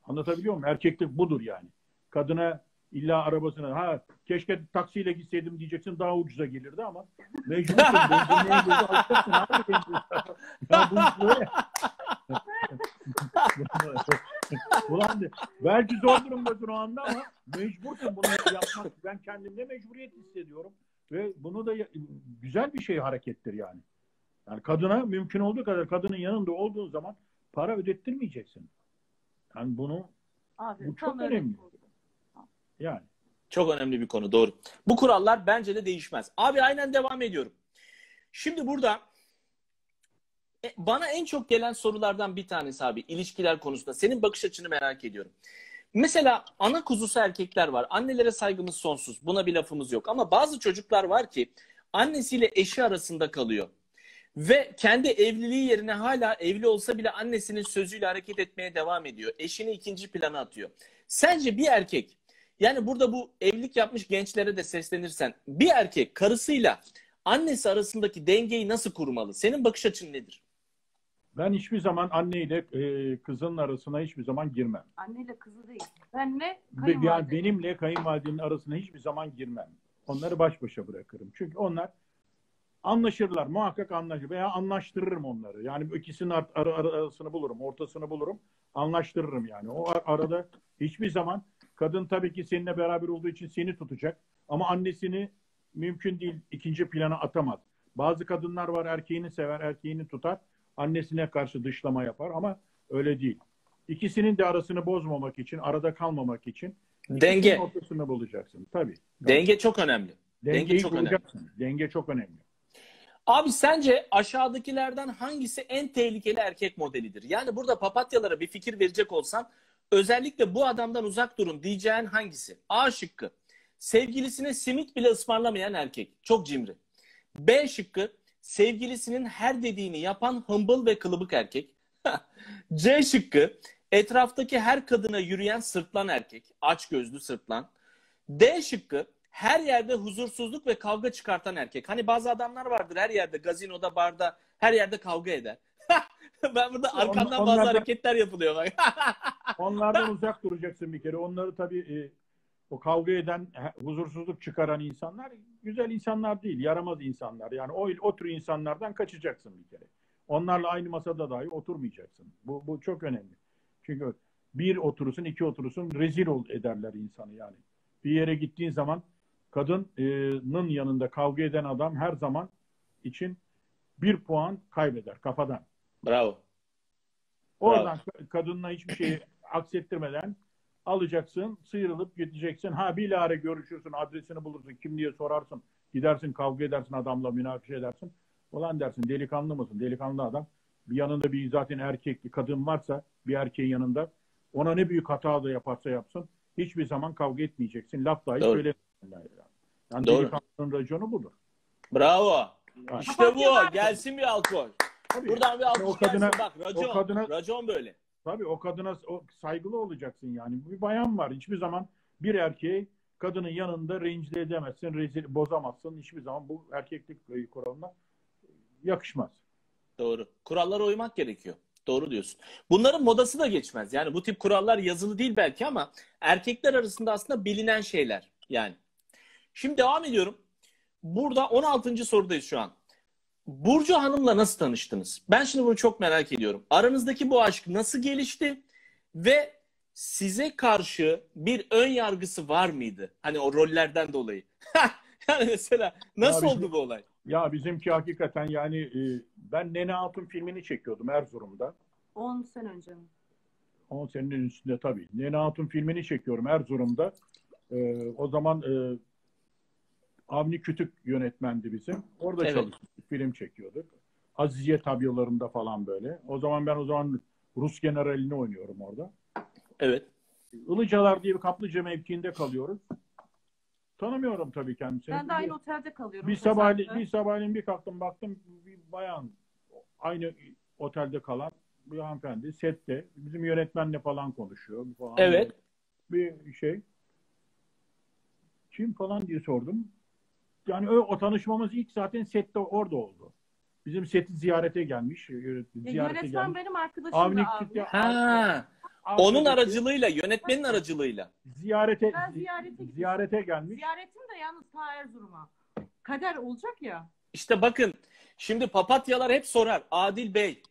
Anlatabiliyor muyum? Erkeklik budur yani. Kadına illa arabasına ha keşke taksiyle gitseydim diyeceksin daha ucuza gelirdi ama mecbursun benzinliğe girdi alacaksın abi benzin. ya bu iş böyle. Ulan de, belki zor durumdasın o anda ama mecbursun bunu yapmak. Ben kendimde mecburiyet hissediyorum. Ve bunu da güzel bir şey harekettir yani. Yani kadına mümkün olduğu kadar kadının yanında olduğun zaman para ödettirmeyeceksin. Yani bunu Abi, Bu tam çok önemli. yani Çok önemli bir konu doğru. Bu kurallar bence de değişmez. Abi aynen devam ediyorum. Şimdi burada bana en çok gelen sorulardan bir tanesi abi ilişkiler konusunda. Senin bakış açını merak ediyorum. Mesela ana kuzusu erkekler var. Annelere saygımız sonsuz. Buna bir lafımız yok. Ama bazı çocuklar var ki annesiyle eşi arasında kalıyor. Ve kendi evliliği yerine hala evli olsa bile annesinin sözüyle hareket etmeye devam ediyor. Eşini ikinci plana atıyor. Sence bir erkek yani burada bu evlilik yapmış gençlere de seslenirsen bir erkek karısıyla annesi arasındaki dengeyi nasıl kurmalı? Senin bakış açın nedir? Ben hiçbir zaman anneyle e, kızın arasına hiçbir zaman girmem. Anneyle kızı değil. Benle kayınvalide. Yani benimle kayınvalidenin arasına hiçbir zaman girmem. Onları baş başa bırakırım. Çünkü onlar anlaşırlar. Muhakkak anlaşır. Veya anlaştırırım onları. Yani ikisinin ar- ar- arasını bulurum. Ortasını bulurum. Anlaştırırım yani. O ar- arada hiçbir zaman kadın tabii ki seninle beraber olduğu için seni tutacak. Ama annesini mümkün değil ikinci plana atamaz. Bazı kadınlar var erkeğini sever, erkeğini tutar. Annesine karşı dışlama yapar ama öyle değil. İkisinin de arasını bozmamak için, arada kalmamak için Denge. ortasını bulacaksın. Tabii. Denge çok önemli. Dengeyi denge çok bulacaksın. Denge çok önemli. Abi sence aşağıdakilerden hangisi en tehlikeli erkek modelidir? Yani burada papatyalara bir fikir verecek olsan özellikle bu adamdan uzak durun diyeceğin hangisi? A şıkkı. Sevgilisine simit bile ısmarlamayan erkek. Çok cimri. B şıkkı. Sevgilisinin her dediğini yapan hımbıl ve kılıbık erkek. C şıkkı. Etraftaki her kadına yürüyen sırtlan erkek. Aç gözlü sırtlan. D şıkkı her yerde huzursuzluk ve kavga çıkartan erkek. Hani bazı adamlar vardır her yerde gazinoda, barda, her yerde kavga eder. ben burada Onlar- arkamdan bazı onlardan- hareketler yapılıyor bak. Onlardan uzak duracaksın bir kere. Onları tabii e, o kavga eden, huzursuzluk çıkaran insanlar güzel insanlar değil, yaramaz insanlar. Yani o, o tür insanlardan kaçacaksın bir kere. Onlarla aynı masada dahi oturmayacaksın. Bu, bu çok önemli. Çünkü bir oturursun, iki oturursun, rezil ol ederler insanı yani. Bir yere gittiğin zaman kadının yanında kavga eden adam her zaman için bir puan kaybeder kafadan. Bravo. Oradan ka- kadınla hiçbir şeyi aksettirmeden alacaksın, sıyrılıp gideceksin. Ha bilahare görüşürsün, adresini bulursun, kim diye sorarsın. Gidersin kavga edersin adamla münakaşa edersin. Ulan dersin delikanlı mısın? Delikanlı adam. Bir yanında bir zaten erkek, bir kadın varsa bir erkeğin yanında ona ne büyük hata da yaparsa yapsın hiçbir zaman kavga etmeyeceksin. Laf dahi Doğru. söylemeyeceksin. Yani Doğru. delikanlının raconu budur. Bravo. Yani, İşte bu. Gelsin bir alkol. tabii. Buradan bir alkış O kadına- gelsin. Bak racon. o kadına- Racon böyle. Tabii o kadına o, saygılı olacaksın yani. Bir bayan var. Hiçbir zaman bir erkeği kadının yanında rencide edemezsin, rezil, bozamazsın. Hiçbir zaman bu erkeklik kuralına yakışmaz. Doğru. Kurallara uymak gerekiyor. Doğru diyorsun. Bunların modası da geçmez. Yani bu tip kurallar yazılı değil belki ama erkekler arasında aslında bilinen şeyler. Yani. Şimdi devam ediyorum. Burada 16. sorudayız şu an. Burcu Hanım'la nasıl tanıştınız? Ben şimdi bunu çok merak ediyorum. Aranızdaki bu aşk nasıl gelişti? Ve size karşı bir ön yargısı var mıydı? Hani o rollerden dolayı. yani mesela nasıl Ya bizim- oldu bu olay? Ya bizimki hakikaten yani e, ben Nene Hatun filmini çekiyordum Erzurum'da. 10 sene önce mi? 10 senenin üstünde tabii. Nene Hatun filmini çekiyorum Erzurum'da. E, o zaman e, Avni Kütük yönetmendi bizim. Orada Evet. çalıştık. Film çekiyorduk. Aziziye tablolarında falan böyle. O zaman ben o zaman Rus generalini oynuyorum orada. Evet. Ilıcalar diye bir kaplıca mevkiinde kalıyoruz. Tanımıyorum tabii kendisini. Ben de aynı otelde kalıyorum. bir sabahleyin, bir sabahleyin bir kalktım baktım bir bayan aynı otelde kalan bir hanımefendi sette bizim yönetmenle falan konuşuyor falan. Evet. Bir şey. Kim falan diye sordum. Yani o, o tanışmamız ilk zaten sette orada oldu. Bizim seti ziyarete gelmiş. yönet- Ya Ziyarete yönetmen gelmiş. benim arkadaşım Avni da abi. Ha. Onun Arkadaki aracılığıyla, yönetmenin aracılığıyla. ziyarete Ben ziyarete ziyarete gelmiş. Ziyaretim de yalnız ta Erzurum'a. Kader olacak ya. İşte bakın şimdi papatyalar hep sorar. Adil Bey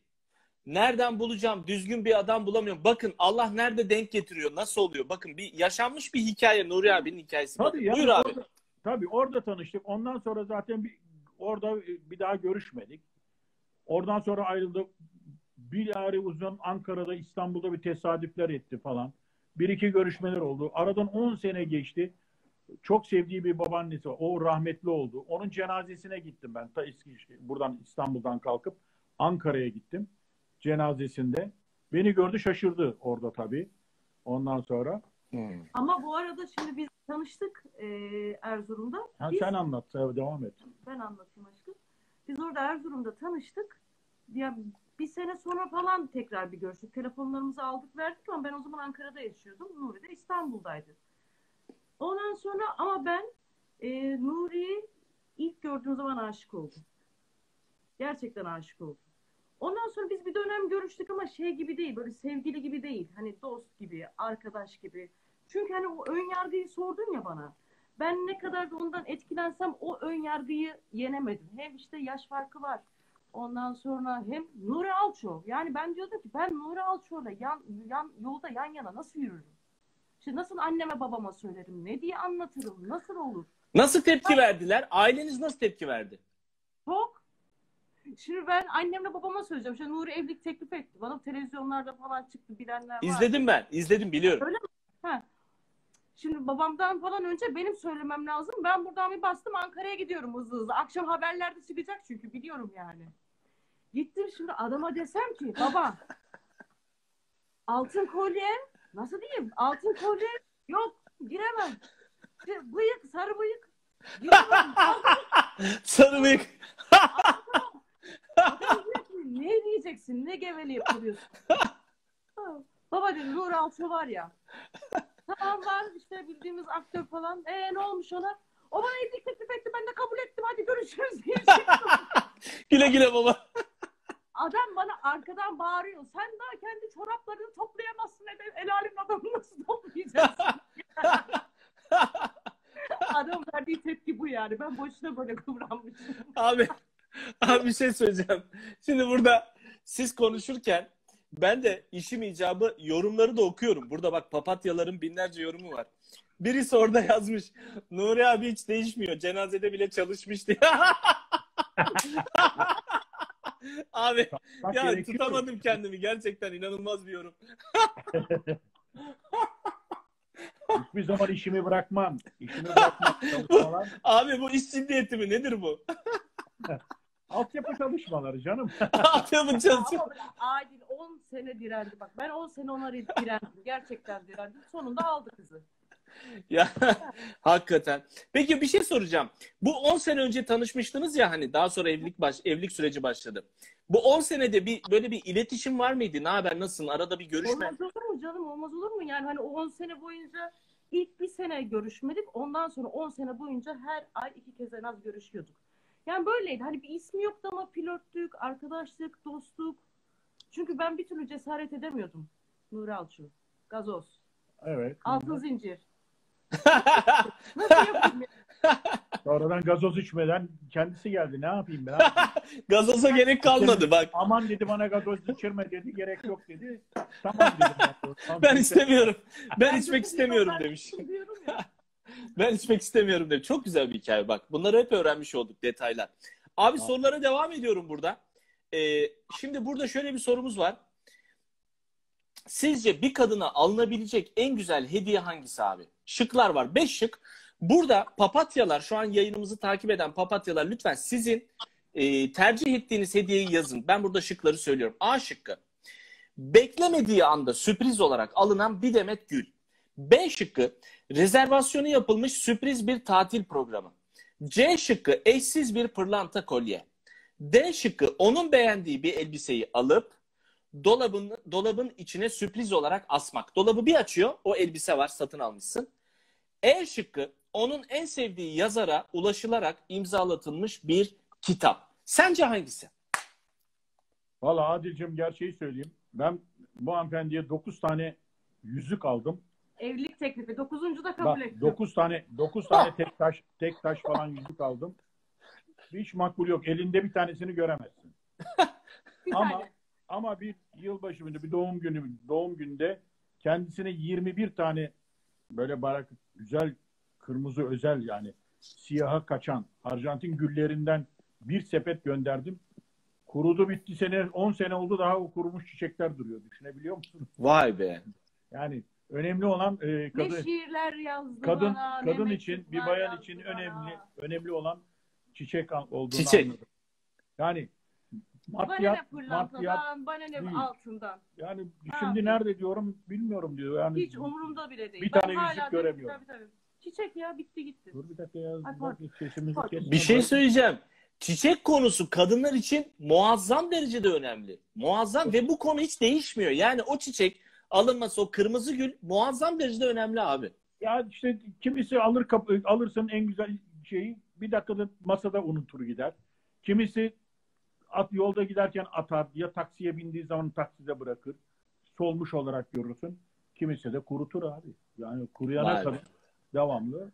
nereden bulacağım? Düzgün bir adam bulamıyorum. Bakın Allah nerede denk getiriyor? Nasıl oluyor? Bakın bir yaşanmış bir hikaye Nuri abinin hikayesi. Bakın, Tabii yani Buyur abi. Orada, tabii orada tanıştık. Ondan sonra zaten bir, orada bir daha görüşmedik. Oradan sonra ayrıldık. Bilahare uzun Ankara'da, İstanbul'da bir tesadüfler etti falan. Bir iki görüşmeler oldu. Aradan 10 sene geçti. Çok sevdiği bir babaannesi var. O rahmetli oldu. Onun cenazesine gittim ben. Ta eski buradan İstanbul'dan kalkıp Ankara'ya gittim. Cenazesinde. Beni gördü şaşırdı orada tabii. Ondan sonra. Hmm. Ama bu arada şimdi biz tanıştık e, Erzurum'da. Ha, Biz- sen anlat. Devam et. Ben anlatayım aşkım. Biz orada Erzurum'da tanıştık. Ya bir sene sonra falan tekrar bir görüştük. Telefonlarımızı aldık verdik ama ben o zaman Ankara'da yaşıyordum. Nuri de İstanbul'daydı. Ondan sonra ama ben e, Nuri'yi ilk gördüğüm zaman aşık oldum. Gerçekten aşık oldum. Ondan sonra biz bir dönem görüştük ama şey gibi değil, böyle sevgili gibi değil. Hani dost gibi, arkadaş gibi. Çünkü hani o ön yargıyı sordun ya bana. Ben ne kadar da ondan etkilensem o ön yargıyı yenemedim. Hem işte yaş farkı var. Ondan sonra hem Nuri Alço. Yani ben diyordum ki ben Nuri Alço'yla yan, yan, yolda yan yana nasıl yürürüm? İşte nasıl anneme babama söylerim? Ne diye anlatırım? Nasıl olur? Nasıl tepki verdiler? Aileniz nasıl tepki verdi? Çok. Şimdi ben annemle babama söyleyeceğim. İşte Nuri evlilik teklif etti. Bana televizyonlarda falan çıktı bilenler var. İzledim ben. izledim biliyorum. Ha. Şimdi babamdan falan önce benim söylemem lazım. Ben buradan bir bastım Ankara'ya gidiyorum hızlı hızlı. Akşam haberlerde çıkacak çünkü biliyorum yani. Gittim şimdi adama desem ki baba altın kolye nasıl diyeyim altın kolye yok giremem. İşte bıyık sarı bıyık giremem. Sarı bıyık. Ne diyeceksin ne geveli yapıyorsun. Baba dedi Nur Alço var ya. Tamam var işte bildiğimiz aktör falan. E ne olmuş ona? O bana evlilik teklif etti ben de kabul ettim hadi görüşürüz diye. Güle güle baba. Adam bana arkadan bağırıyor. Sen daha kendi çoraplarını toplayamazsın. El, el alemin adamı nasıl toplayacaksın? Adam verdiği tepki bu yani. Ben boşuna böyle kıvranmışım. Abi, abi bir şey söyleyeceğim. Şimdi burada siz konuşurken ben de işim icabı yorumları da okuyorum. Burada bak papatyaların binlerce yorumu var. Birisi orada yazmış. Nuri abi hiç değişmiyor. Cenazede bile çalışmış diye. abi Bak, ya tutamadım kendimi. Gerçekten inanılmaz bir yorum. Hiçbir zaman işimi bırakmam. İşimi bırakmam. Abi bu iş ciddiyeti mi? Nedir bu? Altyapı çalışmaları canım. Altyapı çalışıyor. Ama Adil 10 sene direndi. Bak ben 10 sene ona direndim. Gerçekten direndim. Sonunda aldı kızı. Ya hakikaten. Peki bir şey soracağım. Bu 10 sene önce tanışmıştınız ya hani daha sonra evlilik baş evlilik süreci başladı. Bu 10 senede bir böyle bir iletişim var mıydı? Ne haber? Nasılsın? Arada bir görüşme. Olmaz olur mu canım? Olmaz olur mu? Yani hani o 10 sene boyunca ilk bir sene görüşmedik. Ondan sonra 10 sene boyunca her ay iki kez en az görüşüyorduk. Yani böyleydi. Hani bir ismi yoktu ama flörtlük, arkadaşlık, dostluk. Çünkü ben bir türlü cesaret edemiyordum. Nuri Alçı. Gazoz. Evet. Altın zincir. Nasıl yapayım? ya? Sonradan gazoz içmeden kendisi geldi. Ne yapayım ben? Gazoza gerek kalmadı bak. Aman dedi bana gazoz içirme dedi. Gerek yok dedi. Tamam dedim. Tamam, Ben istemiyorum. Ben içmek istemiyorum demiş. diyorum ya. Ben içmek istemiyorum demiş. Çok güzel bir hikaye bak. Bunları hep öğrenmiş olduk detaylar. Abi Tamam. sorulara devam ediyorum burada. Ee, şimdi burada şöyle bir sorumuz var. Sizce bir kadına alınabilecek en güzel hediye hangisi abi? Şıklar var. Beş şık. Burada papatyalar, şu an yayınımızı takip eden papatyalar lütfen sizin e, tercih ettiğiniz hediyeyi yazın. Ben burada şıkları söylüyorum. A şıkkı. Beklemediği anda sürpriz olarak alınan bir demet gül. B şıkkı. Rezervasyonu yapılmış sürpriz bir tatil programı. C şıkkı eşsiz bir pırlanta kolye. D şıkkı onun beğendiği bir elbiseyi alıp dolabın dolabın içine sürpriz olarak asmak. Dolabı bir açıyor, o elbise var, satın almışsın. E şıkkı onun en sevdiği yazara ulaşılarak imzalatılmış bir kitap. Sence hangisi? Valla Adil'cim gerçeği söyleyeyim. Ben bu hanımefendiye 9 tane yüzük aldım. Evlilik teklifi. Dokuzuncu da kabul Bak ettim. 9 tane 9 tane tek taş tek taş falan yüzük aldım. Hiç makbul yok. Elinde bir tanesini göremezsin. Bir ama- tane. Ama bir yılbaşı günü, bir doğum günü, doğum günde kendisine 21 tane böyle barak güzel kırmızı özel yani siyaha kaçan Arjantin güllerinden bir sepet gönderdim. Kurudu bitti sene 10 sene oldu daha o kurumuş çiçekler duruyor. Düşünebiliyor musunuz? Vay be. Yani önemli olan e, Ne kadın şiirler yazdı kadın bana, ne kadın için bir bayan yazdı için bana. önemli önemli olan çiçek olduğunu Çiçek. anladım. Yani Bana ne maddiyat, pırlantadan, maddiyat bana ne değil. altından. yani Ha. şimdi nerede diyorum bilmiyorum diyor. Yani Hiç umurumda bile değil. Bir Ben tane yüzük göremiyorum. tabii, tabii. Çiçek ya bitti gitti. Dur bir dakika ya. Ay, Bak. Bir şey söyleyeceğim. Çiçek konusu kadınlar için muazzam derecede önemli. Muazzam ve bu konu hiç değişmiyor. Yani o çiçek alınması, o kırmızı gül muazzam derecede önemli abi. Ya işte kimisi alır kapı, alırsın en güzel şeyi bir dakikada masada unutur gider. Kimisi at yolda giderken atar ya taksiye bindiği zaman takside bırakır. Solmuş olarak görürsün. Kimisi de kurutur abi. Yani kuruyana Vay be. kadar devamlı.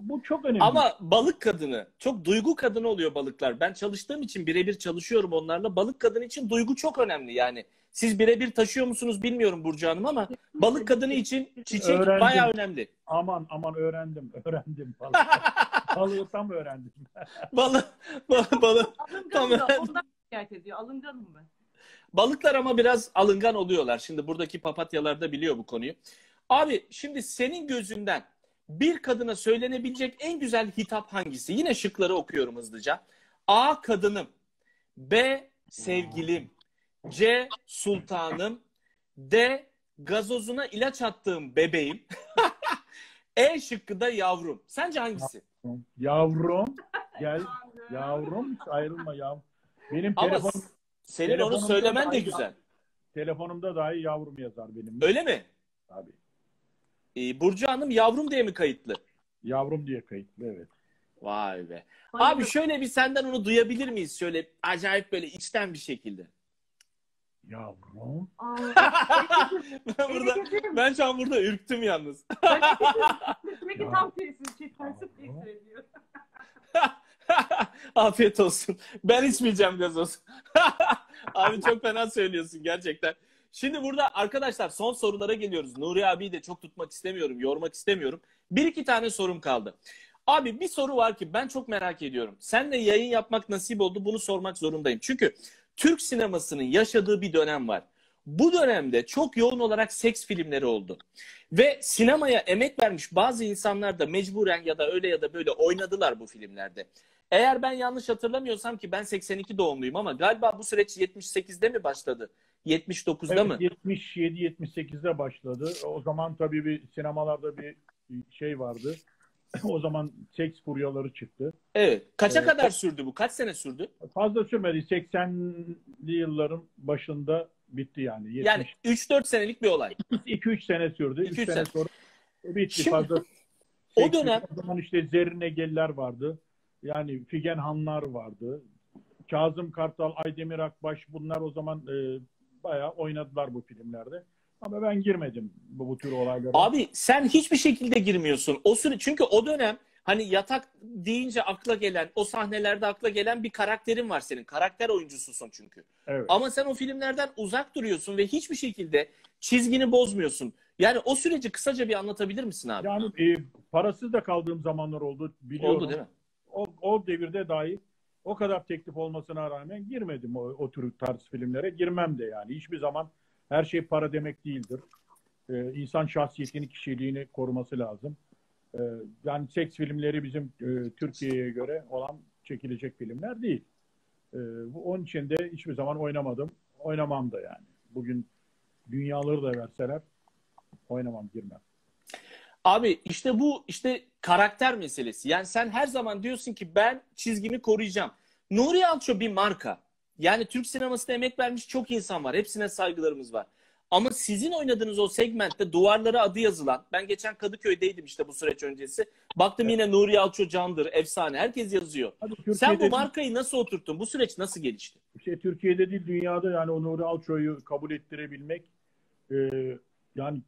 Bu çok önemli. Ama balık kadını, çok duygu kadını oluyor balıklar. Ben çalıştığım için birebir çalışıyorum onlarla. Balık kadını için duygu çok önemli yani. Siz birebir taşıyor musunuz bilmiyorum Burcu Hanım ama balık kadını için çiçek Öğrendim. bayağı önemli. aman aman öğrendim. Öğrendim. Balığı, balığı tam öğrendim. Balık, balık, balık. Tamam. da ondan şikayet ediyor. Alınganım ben. Balıklar ama biraz alıngan oluyorlar. Şimdi buradaki papatyalar da biliyor bu konuyu. Abi şimdi senin gözünden bir kadına söylenebilecek en güzel hitap hangisi? Yine şıkları okuyorum hızlıca. A. Kadınım. B. Sevgilim. C. Sultanım. D. Gazozuna ilaç attığım bebeğim. e şıkkı da yavrum. Sence hangisi? Yavrum gel yavrum hiç ayrılma yavrum. Benim Ama telefonum, senin onu telefonumda söylemen de dahi- güzel. telefonumda dahi yavrum yazar benim. Öyle mi? Abi. Ee, Burcu Hanım yavrum diye mi kayıtlı? Yavrum diye kayıtlı evet. Vay be. Bayılırım. Abi şöyle bir senden onu duyabilir miyiz? Şöyle acayip böyle içten bir şekilde. Yavrum. Aa, ben, burada, ben şu an burada ürktüm yalnız. Peki tam tersi. Şey, tersi söylüyor. Afiyet olsun. Ben içmeyeceğim gazoz. abi çok fena söylüyorsun gerçekten. Şimdi burada arkadaşlar son sorulara geliyoruz. Nuri abiyi de çok tutmak istemiyorum, yormak istemiyorum. Bir iki tane sorum kaldı. Abi bir soru var ki ben çok merak ediyorum. Senle yayın yapmak nasip oldu bunu sormak zorundayım. Çünkü Türk sinemasının yaşadığı bir dönem var. Bu dönemde çok yoğun olarak seks filmleri oldu. Ve sinemaya emek vermiş bazı insanlar da mecburen ya da öyle ya da böyle oynadılar bu filmlerde. Eğer ben yanlış hatırlamıyorsam ki ben 82 doğumluyum ama galiba bu süreç 78'de mi başladı? 79'da Evet, mı? 77-78'de başladı. O zaman tabii bir sinemalarda bir şey vardı. O zaman seks furyaları çıktı. Evet. Kaça Evet. kadar sürdü bu? Kaç sene sürdü? Fazla sürmedi. 80'li yılların başında bitti yani. 70. Yani 3-4 senelik bir olay. 2-3 sene sürdü. 3 İki, üç sene sene. sonra bitti. Şimdi- Fazla O dönem- O zaman işte Zerrin Egeller vardı. Yani Figen Hanlar vardı. Kazım Kartal, Aydemir Akbaş bunlar o zaman e, bayağı oynadılar bu filmlerde. Ama ben girmedim bu, bu tür olaylara. Abi sen hiçbir şekilde girmiyorsun. O süre çünkü o dönem hani yatak deyince akla gelen, o sahnelerde akla gelen bir karakterin var senin. Karakter oyuncususun çünkü. evet. Ama sen o filmlerden uzak duruyorsun ve hiçbir şekilde çizgini bozmuyorsun. Yani o süreci kısaca bir anlatabilir misin abi? Yani e, parasız da kaldığım zamanlar oldu biliyorum. Oldu değil mi? O, o devirde dahi o kadar teklif olmasına rağmen girmedim o, o tür tarz filmlere. Girmem de yani. Hiçbir zaman her şey para demek değildir. Ee, insan şahsiyetini, kişiliğini koruması lazım. Ee, yani seks filmleri bizim e, Türkiye'ye göre olan çekilecek filmler değil. Ee, onun için de hiçbir zaman oynamadım. Oynamam da yani. Bugün dünyaları da verseler oynamam, girmem. Abi işte bu işte karakter meselesi. Yani sen her zaman diyorsun ki ben çizgimi koruyacağım. Nuri Alço bir marka. Yani Türk sinemasına emek vermiş çok insan var. Hepsine saygılarımız var. Ama sizin oynadığınız o segmentte duvarlara adı yazılan, ben geçen Kadıköy'deydim işte bu süreç öncesi. Baktım yine Nuri Alço candır, efsane. Herkes yazıyor. Hadi Sen bu markayı nasıl oturttun? Bu süreç nasıl gelişti? şey Türkiye'de değil dünyada yani o Nuri Alço'yu kabul ettirebilmek e, yani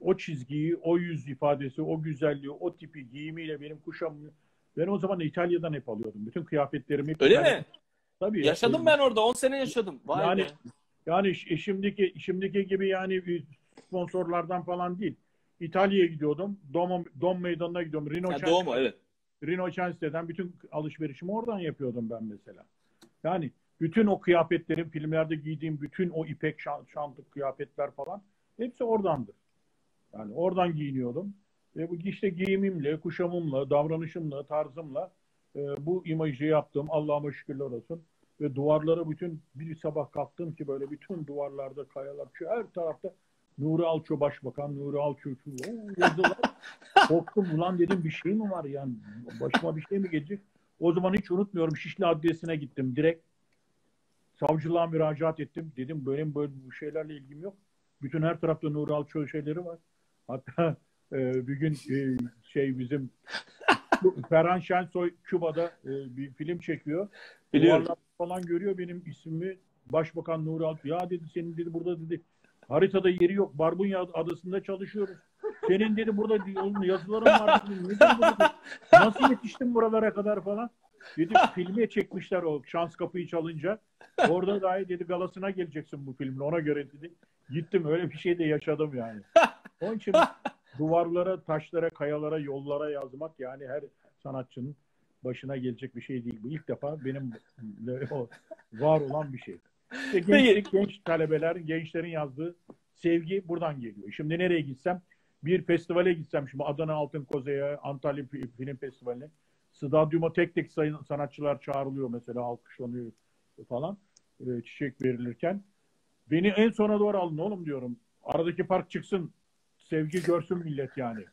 o çizgiyi, o yüz ifadesi, o güzelliği, o tipi giyimiyle benim kuşamım. Ben o zaman İtalya'dan hep alıyordum. Bütün kıyafetlerimi. hep Öyle İtalya- mi? Tabii. Yaşadım ben orada. 10 sene yaşadım. Vay Yani be. yani şimdiki şimdiki gibi yani bir sponsorlardan falan değil. İtalya'ya gidiyordum. Dom, Dom meydanına gidiyordum. Rino doğu mu? Evet. Rino Chance'den bütün alışverişimi oradan yapıyordum ben mesela. Yani bütün o kıyafetlerin filmlerde giydiğim bütün o ipek şan- şantık kıyafetler falan hepsi oradandır. Yani oradan giyiniyordum. Ve bu işte giyimimle, kuşamımla, davranışımla, tarzımla e, bu imajı yaptım. Allah'ıma şükürler olsun. Ve duvarlara bütün bir sabah kalktım ki böyle bütün duvarlarda kayalar, şu her tarafta Nuri Alço Başbakan, Nuri Alço şu yazılar. Korktum ulan dedim bir şey mi var yani başıma bir şey mi gelecek? O zaman hiç unutmuyorum Şişli Adliyesi'ne gittim direkt. Savcılığa müracaat ettim. Dedim benim böyle bu şeylerle ilgim yok. Bütün her tarafta Nuri Alço şeyleri var. Hatta e, bir gün e, şey bizim Ferhan Şensoy Küba'da e, bir film çekiyor. Biliyorum. Duvarlar falan görüyor benim ismimi. Başbakan Nuri Alço. Ya dedi senin dedi burada dedi haritada yeri yok. Barbunya adasında çalışıyoruz. Senin dedi burada dedi, yazıların var. Dedi. Dedi dedi. Nasıl yetiştin buralara kadar falan. Dedim filme çekmişler o şans kapıyı çalınca. Orada dahi dedi galasına geleceksin bu filmle ona göre dedi. Gittim öyle bir şey de yaşadım yani. Onun için duvarlara, taşlara, kayalara, yollara yazmak yani her sanatçının başına gelecek bir şey değil. Bu ilk defa benim o var olan bir şey. İşte gençlik, genç talebeler, gençlerin yazdığı sevgi buradan geliyor. Şimdi nereye gitsem, bir festivale gitsem, şimdi Adana Altın Koza'ya, Antalya Fi- Film Festivali'ne, stadyuma tek tek sanatçılar çağrılıyor mesela, alkışlanıyor falan, e, çiçek verilirken. Beni en sona doğru alın oğlum diyorum. Aradaki fark çıksın, sevgi görsün millet yani.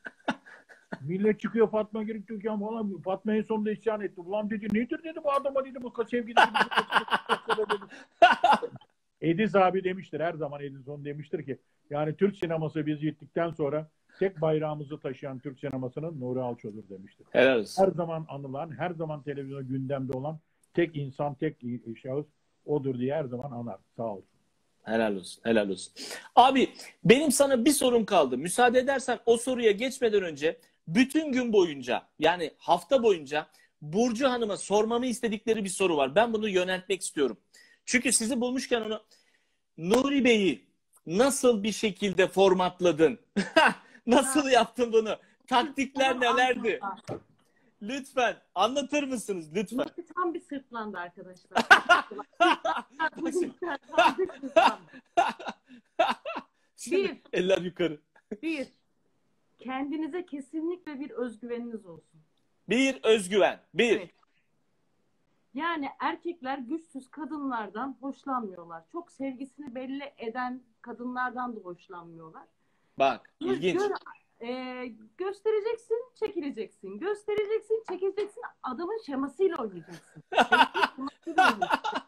Millet çıkıyor Fatma Girik Türkan falan. Fatma en sonunda isyan etti. Ulan dedi nedir dedi bu adama dedi bu sevgi dedi. bu dedi. Ediz abi demiştir her zaman Edison demiştir ki yani Türk sineması biz gittikten sonra tek bayrağımızı taşıyan Türk sinemasının Nuri Alço'dur demiştir. Helal olsun. Her zaman anılan, her zaman televizyonda gündemde olan tek insan, tek şahıs odur diye her zaman anar. Sağ olsun. Helal olsun, helal olsun. Abi benim sana bir sorum kaldı. Müsaade edersen o soruya geçmeden önce bütün gün boyunca yani hafta boyunca Burcu Hanım'a sormamı istedikleri bir soru var. Ben bunu yöneltmek istiyorum. Çünkü sizi bulmuşken onu Nuri Bey'i nasıl bir şekilde formatladın? nasıl yaptın bunu? Taktikler nelerdi? Lütfen anlatır mısınız lütfen? Nurti tam bir sırtlandı arkadaşlar. Bir. eller yukarı. Bir, kendinize kesinlikle bir özgüveniniz olsun. Bir özgüven. Bir. Evet. Yani erkekler güçsüz kadınlardan hoşlanmıyorlar. Çok sevgisini belli eden kadınlardan da hoşlanmıyorlar. Bak ilginç. Gö- e, göstereceksin, çekileceksin. Göstereceksin, çekileceksin. Adamın şemasıyla oynayacaksın.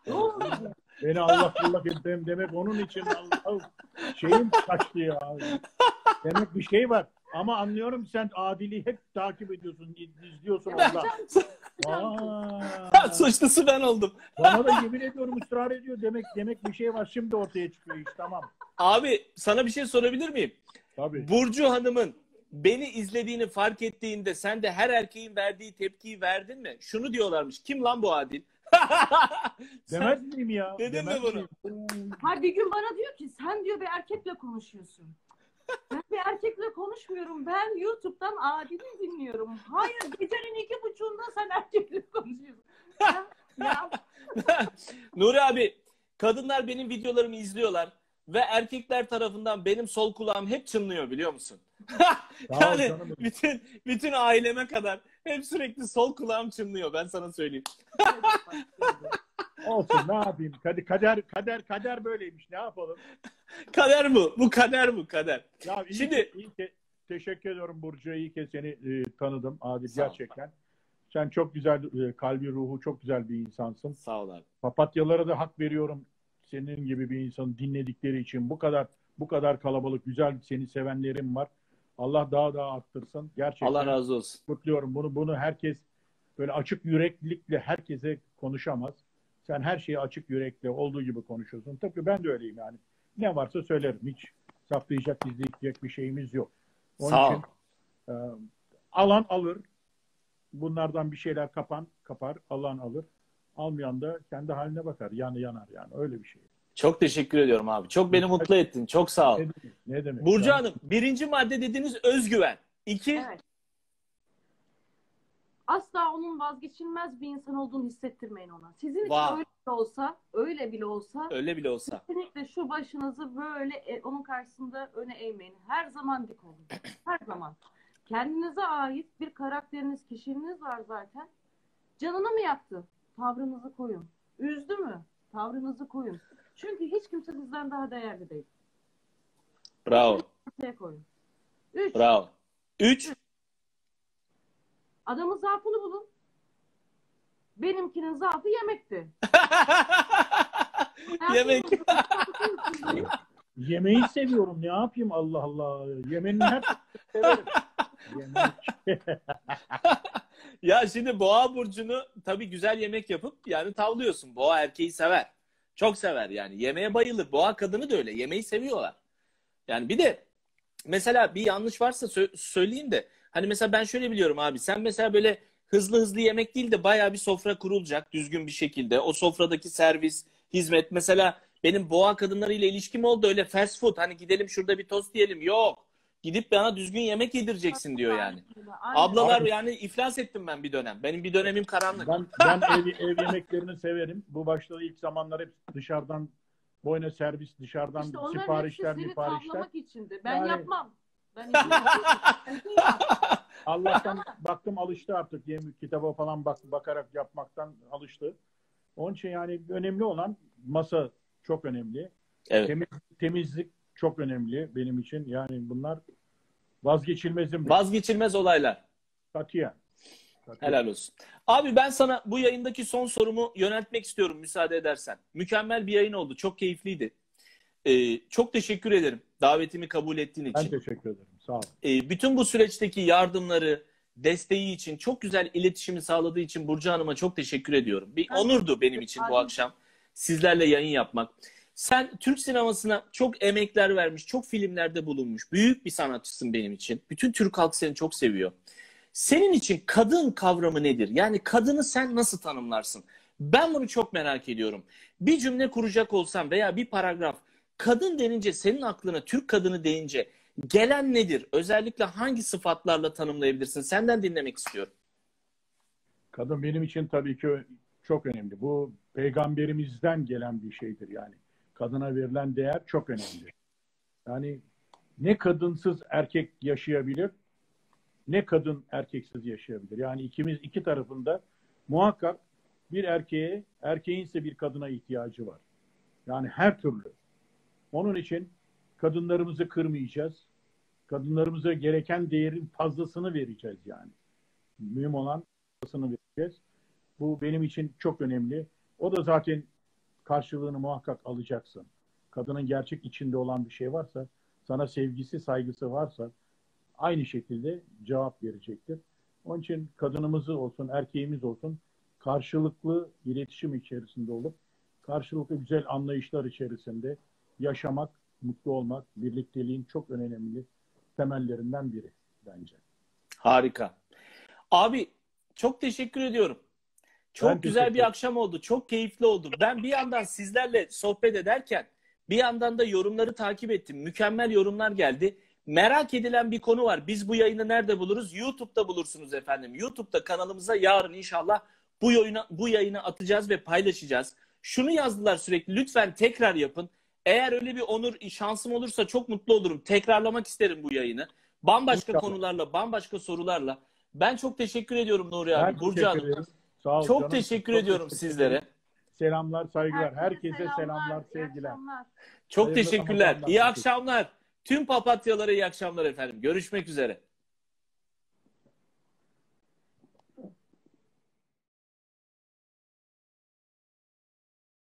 Ne? Beni Allah kullak etmem demek onun için Allah şeyim kaçtı ya. Demek bir şey var. Ama anlıyorum sen Adil'i hep takip ediyorsun, izliyorsun Allah. Aa, Suçlusu ben oldum. bana da yemin ediyorum ısrar ediyor. Demek demek bir şey var. Şimdi ortaya çıkıyor iş. Tamam. Abi sana bir şey sorabilir miyim? Tabii. Burcu Hanım'ın beni izlediğini fark ettiğinde sen de her erkeğin verdiği tepkiyi verdin mi? Şunu diyorlarmış. Kim lan bu Adil? Demez miyim ya? Dedin mi Demez bunu? miyim? Ha bir gün bana diyor ki sen diyor bir erkekle konuşuyorsun. Ben bir erkekle konuşmuyorum. Ben YouTube'dan Adil'i dinliyorum. Hayır gecenin iki buçuğunda sen erkekle konuşuyorsun. Ya, ya Nuri abi kadınlar benim videolarımı izliyorlar ve erkekler tarafından benim sol kulağım hep çınlıyor biliyor musun? Yani canım bütün bütün aileme kadar hep sürekli sol kulağım çınlıyor ben sana söyleyeyim. Olsun ne yapayım? Kader, kader, kader böyleymiş. Ne yapalım? Kader bu. Bu kader bu kader. Ya iyi Şimdi- iyi ki- teşekkür ediyorum Burcu. İyi ki seni e, tanıdım Adil Sağ ol. gerçekten. Sen çok güzel e, kalbi ruhu çok güzel bir insansın. Sağ ol abi. Papatyalara da hak veriyorum. Senin gibi bir insanı dinledikleri için bu kadar bu kadar kalabalık güzel seni sevenlerim var. Allah daha daha arttırsın. Gerçekten Allah razı olsun. kutluyorum. Bunu bunu herkes böyle açık yüreklilikle herkese konuşamaz. Sen her şeyi açık yürekle olduğu gibi konuşuyorsun. Tabii ben de öyleyim yani. Ne varsa söylerim. Hiç saklayacak, gizleyecek bir şeyimiz yok. Onun Sağ için e, alan alır. Bunlardan bir şeyler kapan, kapar, alan alır. Almayan da kendi haline bakar. Yanı yanar yani. Öyle bir şey. Çok teşekkür ediyorum abi. Çok beni mutlu ettin. Çok sağ ol. Ne demek? Ne demek? Burcu Ben- Hanım birinci madde dediğiniz özgüven. İki Evet. Asla onun vazgeçilmez bir insan olduğunu hissettirmeyin ona. Sizin için Wow. öyle bile olsa, öyle bile olsa öyle bile olsa. kesinlikle şu başınızı böyle e, onun karşısında öne eğmeyin. Her zaman dik olun. Her zaman. Kendinize ait bir karakteriniz, kişiliğiniz var zaten. Canını mı yaktı? Tavrınızı koyun. Üzdü mü? Tavrınızı koyun. Çünkü hiç kimse sizden daha değerli değil. Bravo. Üç. Bravo. Üç. Adamın zaafını bulun. Benimkinin zaafı yemekti. Yemek. Yemeği seviyorum. Ne yapayım Allah Allah. Yemeğin hep severim. Yemek. ya şimdi boğa burcunu tabii güzel yemek yapıp yani tavlıyorsun. Boğa erkeği sever. Çok sever yani. Yemeğe bayılır. Boğa kadını da öyle. Yemeği seviyorlar. Yani bir de mesela bir yanlış varsa sö- söyleyeyim de hani mesela ben şöyle biliyorum abi. Sen mesela böyle hızlı hızlı yemek değil de bayağı bir sofra kurulacak düzgün bir şekilde. O sofradaki servis, hizmet mesela benim boğa kadınlarıyla ilişkim oldu öyle fast food hani gidelim şurada bir tost yiyelim. Yok. Gidip bana düzgün yemek yedireceksin diyor yani. Aynen. Ablalar Abi- yani iflas ettim ben bir dönem. Benim bir dönemim karanlık. Ben, ben ev, ev yemeklerini severim. Bu başladı ilk zamanlar hep dışarıdan boyuna servis, dışarıdan İşte onların siparişler, hepsi seni siparişler. tavlamak içindi. Ben Yani- yapmam. Ben. Allah'tan baktım alıştı artık. Yem, kitaba falan bak, bakarak yapmaktan alıştı. Onun için yani önemli olan masa çok önemli. Evet. Temiz, temizlik çok önemli benim için. Yani bunlar vazgeçilmezim. Vazgeçilmez olaylar. Katiyen. Helal olsun. Abi ben sana bu yayındaki son sorumu yöneltmek istiyorum müsaade edersen. Mükemmel bir yayın oldu. Çok keyifliydi. Ee, çok teşekkür ederim davetimi kabul ettiğin Ben için. teşekkür ederim. Sağ ol. Ee, bütün bu süreçteki yardımları, desteği için, çok güzel iletişimi sağladığı için Burcu Hanım'a çok teşekkür ediyorum. Bir Ben onurdu benim için bu akşam sizlerle yayın yapmak. Sen Türk sinemasına çok emekler vermiş, çok filmlerde bulunmuş. Büyük bir sanatçısın benim için. Bütün Türk halkı seni çok seviyor. Senin için kadın kavramı nedir? Yani kadını sen nasıl tanımlarsın? Ben bunu çok merak ediyorum. Bir cümle kuracak olsam veya bir paragraf kadın denince senin aklına Türk kadını deyince gelen nedir? Özellikle hangi sıfatlarla tanımlayabilirsin? Senden dinlemek istiyorum. Kadın benim için tabii ki çok önemli. Bu peygamberimizden gelen bir şeydir yani. Kadına verilen değer çok önemli. Yani ne kadınsız erkek yaşayabilir ne kadın erkeksiz yaşayabilir. Yani ikimiz iki tarafında muhakkak bir erkeğe, erkeğin ise bir kadına ihtiyacı var. Yani her türlü. Onun için kadınlarımızı kırmayacağız. Kadınlarımıza gereken değerin fazlasını vereceğiz yani. Mühim olan fazlasını vereceğiz. Bu benim için çok önemli. O da zaten karşılığını muhakkak alacaksın. Kadının gerçek içinde olan bir şey varsa, sana sevgisi, saygısı varsa aynı şekilde cevap verecektir. Onun için kadınımız olsun, erkeğimiz olsun karşılıklı iletişim içerisinde olup karşılıklı güzel anlayışlar içerisinde yaşamak, mutlu olmak, birlikteliğin çok önemli temellerinden biri bence. Harika. Abi çok teşekkür ediyorum. Çok Ben güzel bir akşam oldu. Çok keyifli oldu. Ben bir yandan sizlerle sohbet ederken bir yandan da yorumları takip ettim. Mükemmel yorumlar geldi. Merak edilen bir konu var. Biz bu yayını nerede buluruz? YouTube'da bulursunuz efendim. YouTube'da kanalımıza yarın inşallah bu yayını, bu yayını atacağız ve paylaşacağız. Şunu yazdılar sürekli. Lütfen tekrar yapın. Eğer öyle bir onur şansım olursa çok mutlu olurum. Tekrarlamak isterim bu yayını. Bambaşka İnşallah. konularla, bambaşka sorularla. Ben çok teşekkür ediyorum Nuri Ben abi. Burcu teşekkür Hanım. ederim. Sağ ol Çok canım. teşekkür Çok ediyorum teşekkür sizlere. Selamlar, saygılar. Herkese Herkese selamlar, iyi sevgiler. akşamlar. Çok Hayırlı teşekkürler. Ramazanlar. İyi akşamlar. Tüm papatyalara iyi akşamlar efendim. Görüşmek üzere.